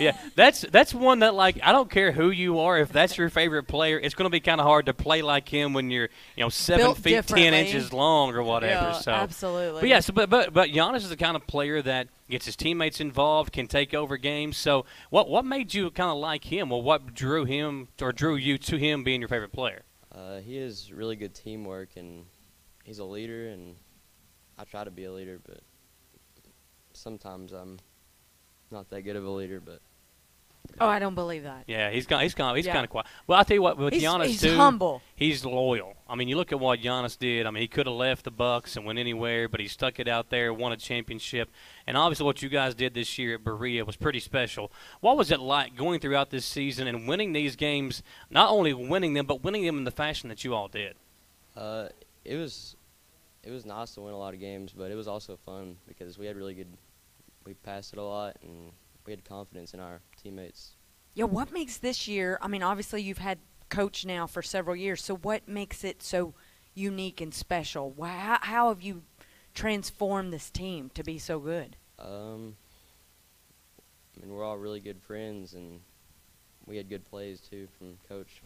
yeah, that's that's one that like I don't care who you are. If that's your favorite player, it's going to be kind of hard to play like him when you're you know seven Built feet ten inches long or whatever. Yeah, so absolutely. But yeah, so, but but but Giannis is the kind of player that gets his teammates involved, can take over games. So what what made you kind of like him? Well, what drew him or drew you to him being your favorite player? uh, he has really good teamwork, and he's a leader. And I try to be a leader, but sometimes I'm not that good of a leader. But Oh, I don't believe that. Yeah, he's kind he's kind he's Yeah. kind of quiet. Well, I'll tell you what, with He's- Giannis he's too, humble. He's loyal. I mean, you look at what Giannis did. I mean, he could have left the Bucks and went anywhere, but he stuck it out there, won a championship, and obviously what you guys did this year at Berea was pretty special. What was it like going throughout this season and winning these games? Not only winning them, but winning them in the fashion that you all did. uh, it was it was nice to win a lot of games, but it was also fun because we had really good. We passed it a lot, and we had confidence in our teammates. Yeah, what makes this year? I mean, obviously you've had coach now for several years. So what makes it so unique and special? Why, how, how have you transformed this team to be so good? Um, I mean, we're all really good friends, and we had good plays too from coach.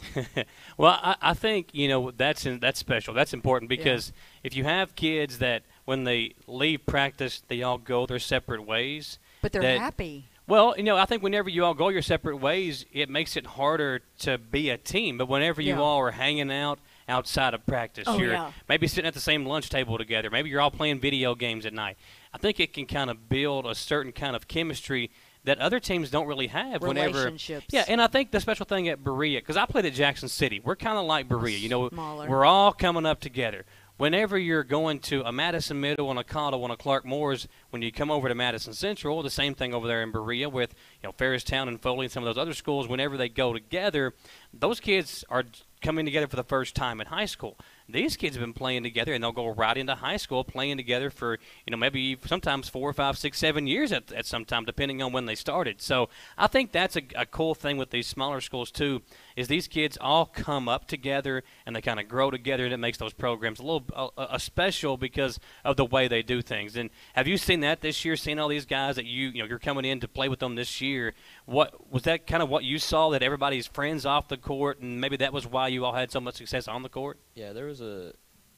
well, I, I think you know that's in, that's special. That's important because if you have kids that when they leave practice, they all go their separate ways. But they're that- happy. Well, you know, I think whenever you all go your separate ways, it makes it harder to be a team. But whenever you Yeah. all are hanging out outside of practice, Oh, you're yeah. maybe sitting at the same lunch table together, maybe you're all playing video games at night. I think it can kind of build a certain kind of chemistry that other teams don't really have. Whenever, Relationships. yeah, and I think the special thing at Berea, because I played at Jackson City, we're kind of like Berea. You know, Smaller. we're all coming up together. Whenever you're going to a Madison Middle and a Caudill and a Clark Moore's, when you come over to Madison Central, the same thing over there in Berea with you know Farristown and Foley and some of those other schools. Whenever they go together, those kids are coming together for the first time in high school. These kids have been playing together, and they'll go right into high school playing together for you know maybe sometimes four, five, six, seven years at, at some time, depending on when they started. So I think that's a, a cool thing with these smaller schools too, is these kids all come up together and they kind of grow together, and it makes those programs a little a, a special because of the way they do things. And have you seen that this year? Seeing all these guys that you you know you're coming in to play with them this year. What was that kind of what you saw that everybody's friends off the court, and maybe that was why you all had so much success on the court? Yeah, there was a.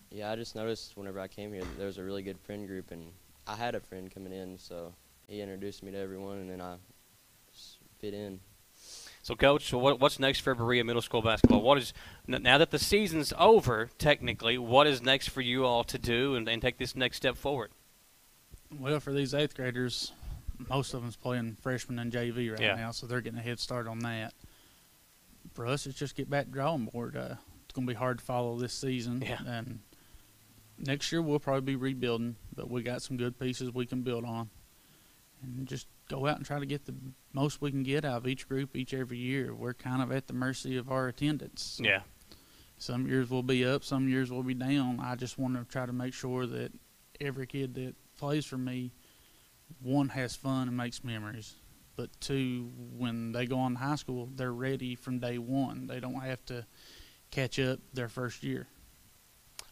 Yeah, I just noticed whenever I came here, that there was a really good friend group, and I had a friend coming in, so he introduced me to everyone, and then I fit in. So, coach, so what, what's next for Berea Middle School basketball? What is now that the season's over, technically, what is next for you all to do and, and take this next step forward? Well, for these eighth graders, most of them's playing freshman and JV right Yeah. now, so they're getting a head start on that. For us, it's just get back to drawing board. Uh, it's going to be hard to follow this season, Yeah. and next year we'll probably be rebuilding, but we got some good pieces we can build on, and just go out and try to get the most we can get out of each group each every year. We're kind of at the mercy of our attendance. Yeah. Some years we'll be up, some years we'll be down. I just want to try to make sure that every kid that plays for me, one has fun and makes memories, but two, when they go on to high school, they're ready from day one. They don't have to catch up their first year.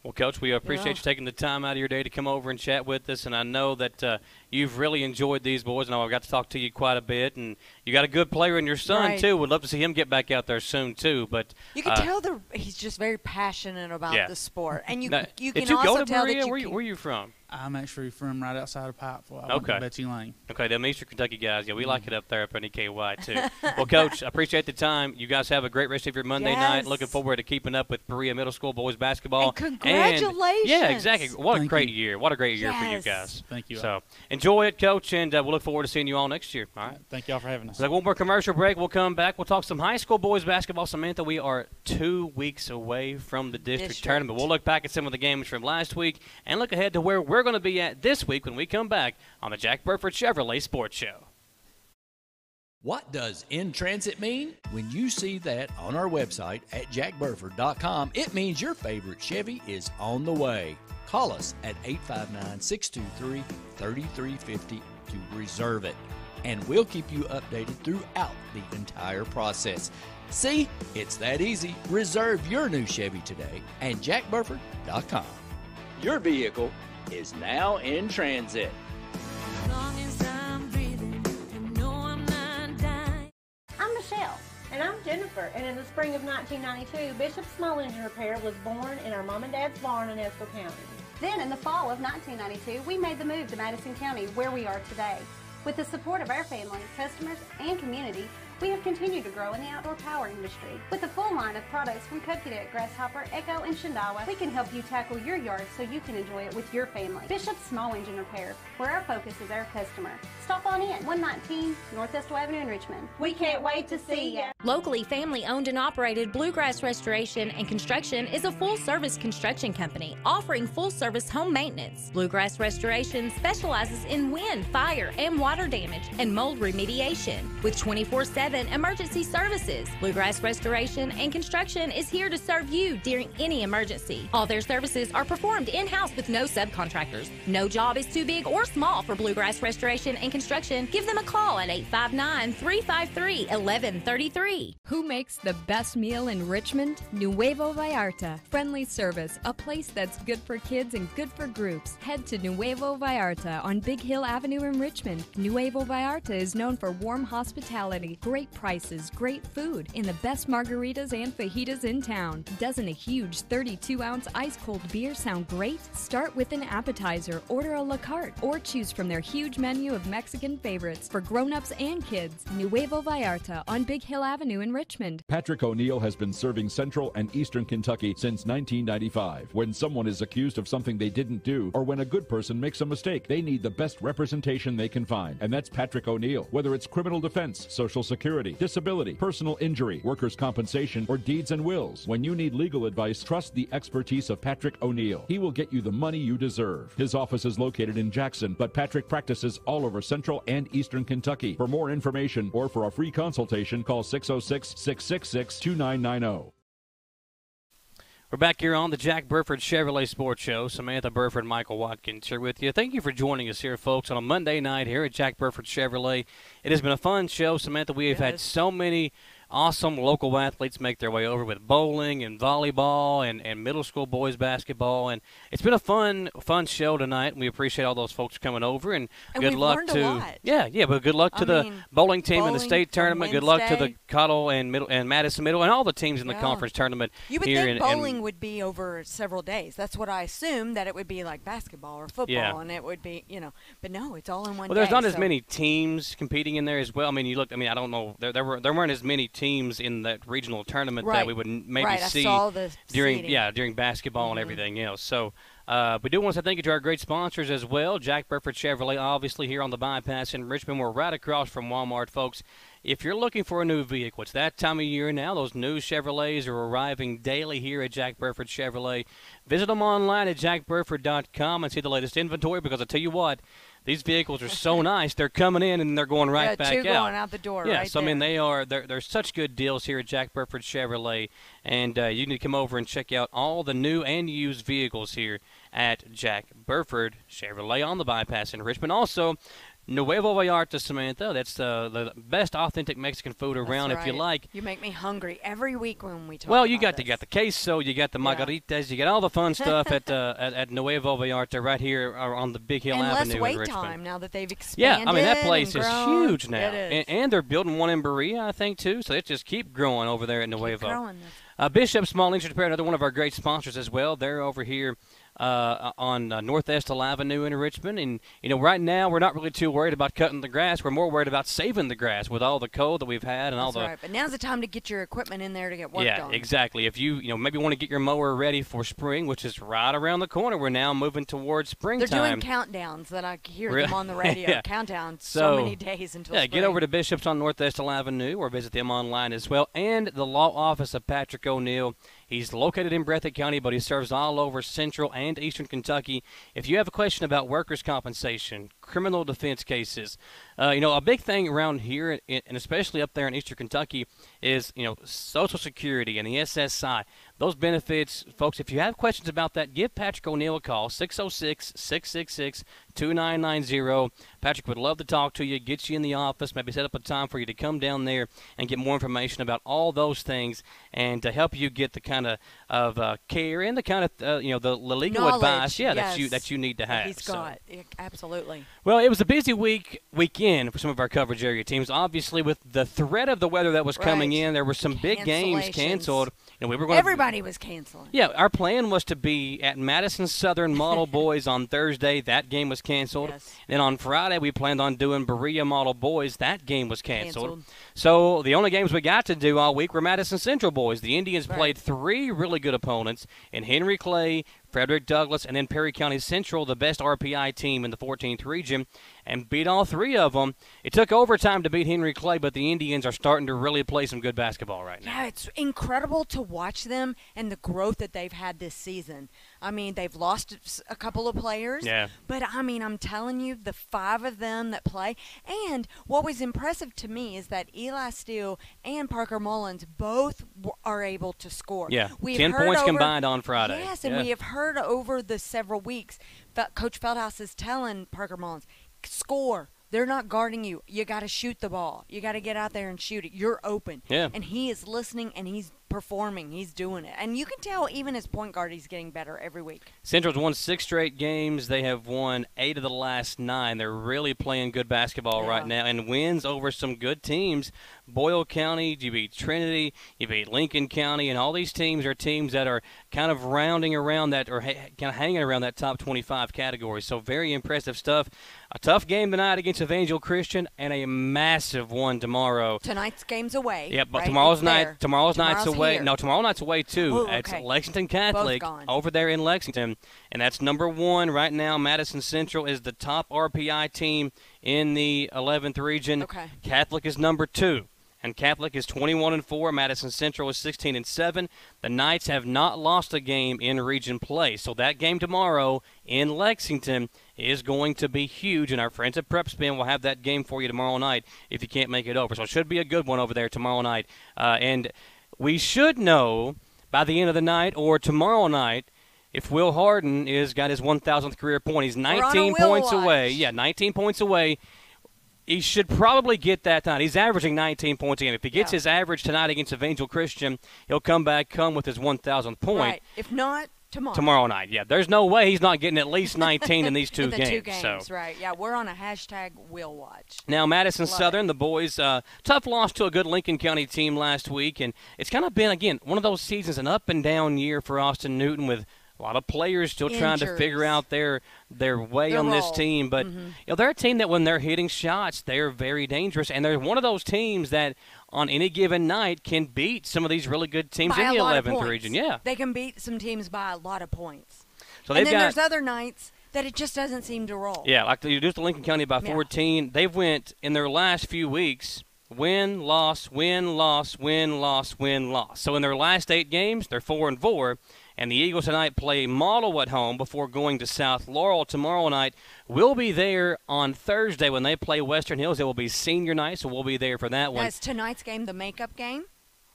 Well, Coach, we appreciate Yeah. you taking the time out of your day to come over and chat with us. And I know that uh, you've really enjoyed these boys. And I've got to talk to you quite a bit. And you got a good player in your son, Right. too. Would love to see him get back out there soon, too. But You can uh, tell the he's just very passionate about Yeah. the sport, and you Now, you can you also tell Berea? that you Where, you, can- where you from? I'm actually from right outside of Pikeville. I Okay. to Betsy Lane. Okay, them Eastern Kentucky guys. Yeah, we Mm-hmm. like it up there up in EKY too. well, Coach, I appreciate the time. You guys have a great rest of your Monday night. Looking forward to keeping up with Berea Middle School boys basketball. And congratulations! yeah, exactly. What a great you. year. What a great year for you guys. Thank you. So enjoy it, Coach, and uh, we'll look forward to seeing you all next year. All right. Thank y'all for having us. So one more commercial break. We'll come back. We'll talk some high school boys basketball. Samantha, we are two weeks away from the district, District. tournament. We'll look back at some of the games from last week and look ahead to where we're going to be at this week when we come back on the Jack Burford Chevrolet Sports Show. What does in transit mean? When you see that on our website at jackburford.com, it means your favorite Chevy is on the way. Call us at 859 623 3350 to reserve it, and we'll keep you updated throughout the entire process. See, it's that easy. Reserve your new Chevy today at jackburford.com. Your vehicle is now in transit. I'm Michelle. And I'm Jennifer. And in the spring of 1992, Bishop Small Engine Repair was born in our mom and dad's barn in Estill County. Then, in the fall of 1992, we made the move to Madison County, where we are today. With the support of our family, customers, and community, we have continued to grow in the outdoor power industry. With a full line of products from Kokudet, Grasshopper, Echo, and Shindaiwa, we can help you tackle your yard so you can enjoy it with your family. Bishop's Small Engine Repair, where our focus is our customer. Stop on in, 119 North Estill Avenue in Richmond. We can't wait to see you. Locally family owned and operated Bluegrass Restoration and Construction is a full service construction company offering full service home maintenance. Bluegrass Restoration specializes in wind, fire, and water damage and mold remediation with 24 7 emergency services. Bluegrass Restoration and Construction is here to serve you during any emergency. All their services are performed in house with no subcontractors. No job is too big or small for Bluegrass Restoration and Construction. Give them a call at 859 353 1133. Who makes the best meal in Richmond? Nuevo Vallarta. Friendly service, a place that's good for kids and good for groups. Head to Nuevo Vallarta on Big Hill Avenue in Richmond. Nuevo Vallarta is known for warm hospitality, great prices, great food, and the best margaritas and fajitas in town. Doesn't a huge 32 ounce ice cold beer sound great? Start with an appetizer, order a la carte, or choose from their huge menu of Mexican favorites for grown ups and kids. Nuevo Vallarta on Big Hill Avenue in Richmond. Patrick O'Neill has been serving Central and Eastern Kentucky since 1995. When someone is accused of something they didn't do, or when a good person makes a mistake, they need the best representation they can find. And that's Patrick O'Neill. Whether it's criminal defense, social security, disability, personal injury, workers' compensation, or deeds and wills, when you need legal advice, trust the expertise of Patrick O'Neill. He will get you the money you deserve. His office is located in Jackson, but Patrick practices all over Central and Eastern Kentucky. For more information or for a free consultation, call 606 666 2990. We're back here on the Jack Burford Chevrolet Sports Show. Samantha Burford, Michael Watkins here with you. Thank you for joining us here, folks, on a Monday night here at Jack Burford Chevrolet. It has been a fun show, Samantha. We have had so many awesome local athletes make their way over with bowling and volleyball and, and middle school boys basketball and it's been a fun fun show tonight and we appreciate all those folks coming over and, And good luck to yeah yeah but good luck to I the mean, bowling team in the state tournament good luck to the. Caudill and middle and Madison Middle and all the teams in the Yeah. conference tournament You would here think in, bowling in would be over several days. That's what I assumed that it would be like basketball or football, Yeah. and it would be, you know. But no, it's all in one. Well, there's day, not as many teams competing in there as well. I mean, you look. I mean, I don't know. There, there were there weren't as many teams in that regional tournament that we would maybe Right, see during seeding. yeah during basketball and Mhm. everything else. So. Uh, we do want to say thank you to our great sponsors as well. Jack Burford Chevrolet, obviously here on the bypass in Richmond. We're right across from Walmart, folks. If you're looking for a new vehicle, it's that time of year now. Those new Chevrolets are arriving daily here at Jack Burford Chevrolet. Visit them online at jackburford.com and see the latest inventory because I tell you what, these vehicles are so nice. They're coming in and they're going right Yeah, back two out. going out the door Yeah, right so I mean they are they're, they're such good deals here at Jack Burford Chevrolet, and uh, you need to come over and check out all the new and used vehicles here at Jack Burford Chevrolet on the bypass in Richmond. Also. Nuevo Vallarta, Samantha. That's uh, the best authentic Mexican food around, if you like. You make me hungry every week when we talk. Well, you got the, you got the queso, you got the margaritas, you got all the fun stuff at, uh, at at Nuevo Vallarta right here uh, on the Big Hill and Avenue less wait in Richmond. time now that they've expanded. Yeah. I mean that place is huge now, It is. And, and they're building one in Berea, I think, too. So they just keep growing over there at Nuevo. growing. Uh, Bishop Small Engine Repair, another one of our great sponsors as well. They're over here uh, on uh, North Estill Avenue in Richmond, and you know, right now we're not really too worried about cutting the grass. We're more worried about saving the grass with all the cold that we've had and all That's the right. But now's the time to get your equipment in there to get worked yeah, on. exactly. If you you know maybe want to get your mower ready for spring, which is right around the corner, we're now moving towards spring. They're doing countdowns that I hear Really? them on the radio. Yeah. Countdown so, many days until yeah, spring. get over to Bishop's on North Estill Avenue or visit them online as well. And the law office of Patrick O'Neill. He's located in Breathitt County, but he serves all over Central and Eastern Kentucky. If you have a question about workers' compensation, criminal defense cases, uh, you know, a big thing around here, and especially up there in Eastern Kentucky, is you know Social Security and the SSI. Those benefits, folks. If you have questions about that, give Patrick O'Neill a call 606-666-2990. Patrick would love to talk to you, get you in the office, maybe set up a time for you to come down there and get more information about all those things, and to help you get the kind of of uh, care and the kind of uh, you know the, legal Knowledge, advice, yeah, that you that you need to have. He's So- got Yeah, absolutely. well, it was a busy week weekend for some of our coverage area teams. Obviously, with the threat of the weather that was coming in, there were some big games canceled. And we were going. Everybody was canceling. Yeah, our plan was to be at Madison Southern Model Boys on Thursday. That game was canceled. Then on Friday, we planned on doing Berea Model Boys. That game was canceled. Canceled. So the only games we got to do all week were Madison Central Boys. The Indians Right. played three really good opponents in Henry Clay, Frederick Douglass, and then Perry County Central, the best RPI team in the 14th region, and beat all three of them. It took overtime to beat Henry Clay, but the Indians are starting to really play some good basketball right now. Yeah, it's incredible to watch them and the growth that they've had this season. I mean, they've lost a couple of players. Yeah. But I mean, I'm telling you, the five of them that play. And what was impressive to me is that Eli Steele and Parker Mullins both w- are able to score. Yeah, We've 10 points over- combined on Friday. Yes, and Yeah. we have heard over the several weeks, Fe- Coach Feldhouse is telling Parker Mullins, score. They're not guarding you. You got to shoot the ball. You got to get out there and shoot it. You're open. Yeah. And he is listening and he's performing. He's doing it, and you can tell even as point guard, he's getting better every week. Central's won six straight games. They have won eight of the last nine. They're really playing good basketball Yeah. right now and wins over some good teams. Boyle County, you beat Trinity, you beat Lincoln County, and all these teams are teams that are kind of rounding around that or ha- kind of hanging around that top 25 category. So very impressive stuff. A tough game tonight against Evangel Christian and a massive one tomorrow. Tonight's game's away. Yep, but right? tomorrow's night, there. tomorrow's, night's Tomorrow's away. here. No, tomorrow night's away too. Ooh, It's okay. Lexington Catholic over there in Lexington, and that's number one right now. Madison Central is the top RPI team in the 11th region. Okay. Catholic is number two. And Catholic is 21 and 4. Madison Central is 16 and 7. The Knights have not lost a game in region play. So that game tomorrow in Lexington is going to be huge. And our friends at Prep Spin will have that game for you tomorrow night if you can't make it over. So it should be a good one over there tomorrow night. Uh, and we should know by the end of the night or tomorrow night if Will Harden is got his 1,000th career point. He's 19 points watch. away. Yeah, 19 points away. He should probably get that tonight. He's averaging 19 points a game. If he gets Yeah. his average tonight against Evangel Christian, he'll come back, come with his 1,000th point Right. If not tomorrow. tomorrow night. Yeah, there's no way he's not getting at least 19 in these two the games. two games, So right? Yeah, we're on a hashtag Will Watch. now Madison Love Southern, the boys, uh, tough loss to a good Lincoln County team last week, and it's kind of been again one of those seasons, an up and down year for Austin Newton with. A lot of players still trying to figure out their their way Their on this role. team, but Mhm. you know they're a team that when they're hitting shots, they're very dangerous, and they're one of those teams that on any given night can beat some of these really good teams By in the 11th region. Yeah, They can beat some teams by a lot of points. so and then got there's other nights that it just doesn't seem to roll. Yeah, like reduced the Lincoln County by Yeah. 14. They've went in their last few weeks win, loss, win, loss, win, loss, win, loss. So in their last eight games, they're four and four. And the Eagles tonight play Model at home before going to South Laurel tomorrow night. We'll be there on Thursday when they play Western Hills. It will be senior night, so we'll be there for that one. is tonight's game the makeup game?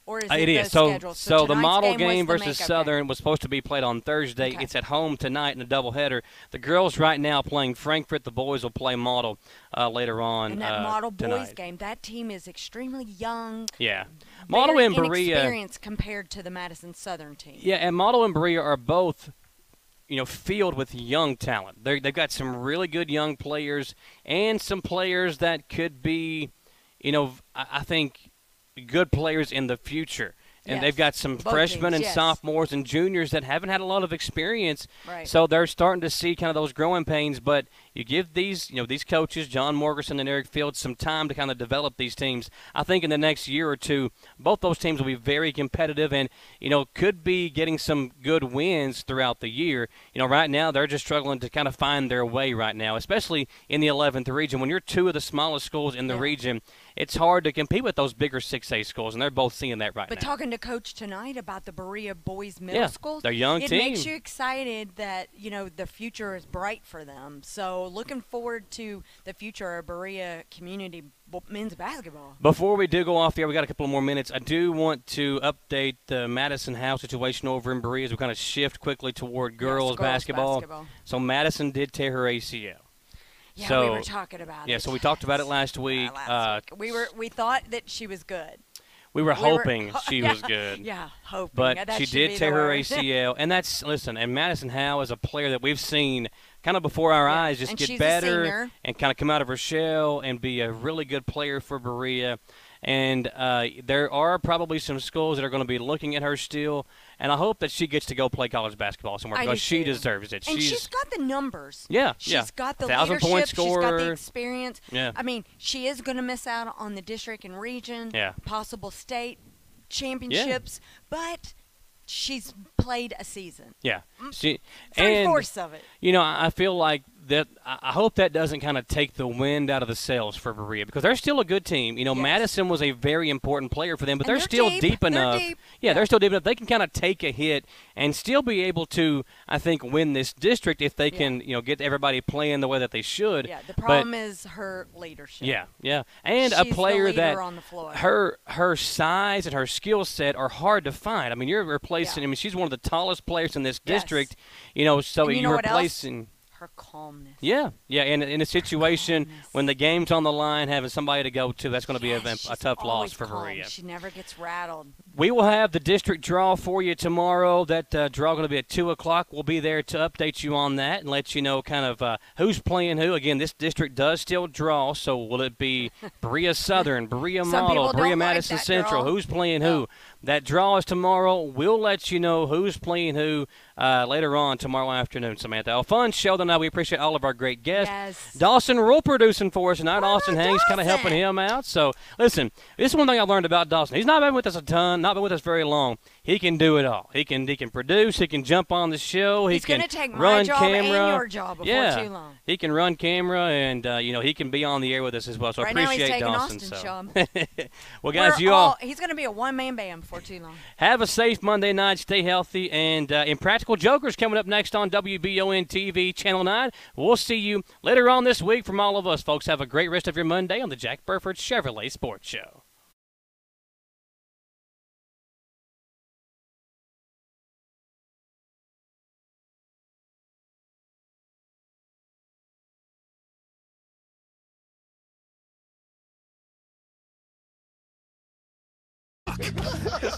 Or is Uh, it, it the. So, schedule? so, the model was game versus Southern was supposed to be played on Thursday. Okay. It's at home tonight in a doubleheader. The girls right now playing Frankfort. The boys will play model uh, later on. And that uh, model boys tonight. game, that team is extremely young. Yeah, model and Berea. compared to the Madison Southern team. Yeah, and model and Berea are both. You know, filled with young talent. They're, they've got some really good young players and some players that could be, you know, I, I think, good players in the future. And Yes. they've got some Both freshmen teams, and yes. sophomores and juniors that haven't had a lot of experience. Right. So they're starting to see kind of those growing pains. But you give these, you know, these coaches, John Morgerson and Eric Fields, some time to kind of develop these teams. I think in the next year or two, both those teams will be very competitive and, you know, could be getting some good wins throughout the year. You know, right now they're just struggling to kind of find their way right now, especially in the 11th region. When you're two of the smallest schools in the region, it's hard to compete with those bigger 6A schools, and they're both seeing that right But now. talking to Coach tonight about the Berea boys middle Yeah, schools, they're a young it team. makes you excited that you know the future is bright for them. So looking forward to the future of Berea community men's basketball. Before we do go off the air, we got a couple more minutes. I do want to update the Madison House situation over in Berea as we kind of shift quickly toward girls, girls basketball. basketball. So Madison did tear her ACL. Yeah, so, we were talking about yeah, it. so we talked about it last week. Last uh, We were we thought that she was good. We were we were- hoping she yeah, was good. yeah, hoping. But That she did tear her. ACL, and that's listen. And Madison Howe is a player that we've seen kind of before our eyes just and get better and kind of come out of her shell and be a really good player for Berea. And uh, there are probably some schools that are going to be looking at her still, and I hope that she gets to go play college basketball somewhere I because she too. deserves it. And she's, she's got the numbers. Yeah, She's yeah. got the Thousand leadership. point She's got the scorer. experience. Yeah. I mean, she is going to miss out on the district and region, Yeah. possible state championships, yeah. but she's played a season. Yeah, mm. she Three fourths of it. You know, I feel like that. I hope that doesn't kind of take the wind out of the sails for Berea because they're still a good team. You know, Madison was a very important player for them, but they're, they're still deep. They're enough. deep. Yeah, they're still deep enough. They can kind of take a hit and still be able to, I think, win this district if they can, you know, get everybody playing the way that they should. Yeah, the But- problem is her leadership. yeah, yeah, and She's a player that on the floor. her her size and her skill set are hard to find. I mean, you're replacing. I mean, she's one of the tallest players in this Yes. district. You know, so And you you're know replacing. Her calmness. Yeah, yeah, and in a situation when the game's on the line, having somebody to go to, that's going to be a, a tough loss for calm. Maria. She never gets rattled. We will have the district draw for you tomorrow. That uh, draw going to be at two o'clock. We'll be there to update you on that and let you know kind of uh, who's playing who. Again, this district does still draw. So will it be Berea Southern, Berea Model, Berea don't like Madison that Central? draw. Who's playing who? That draw is tomorrow. We'll let you know who's playing who uh, later on tomorrow afternoon, Samantha. A fun show tonight. We appreciate all of our great guests. Yes. Dawson Rule producing for us tonight. Austin Hayes kind of helping him out. So listen, this is one thing I learned about Dawson. He's not been with us a ton, not been with us very long. He can do it all. He can he can produce. He can jump on the show. He He's can gonna take my run job and camera. your job before yeah. too long. He can run camera, and uh, you know he can be on the air with us as well. So I Right now he's appreciate taking Dawson. So. job. well, guys, We're you all He's going to be a one man band before too long. have a safe Monday night. Stay healthy. And uh, Impractical Jokers coming up next on WBON TV Channel 9. We'll see you later on this week from all of us, folks. Have a great rest of your Monday on the Jack Burford Chevrolet Sports Show.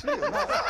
No.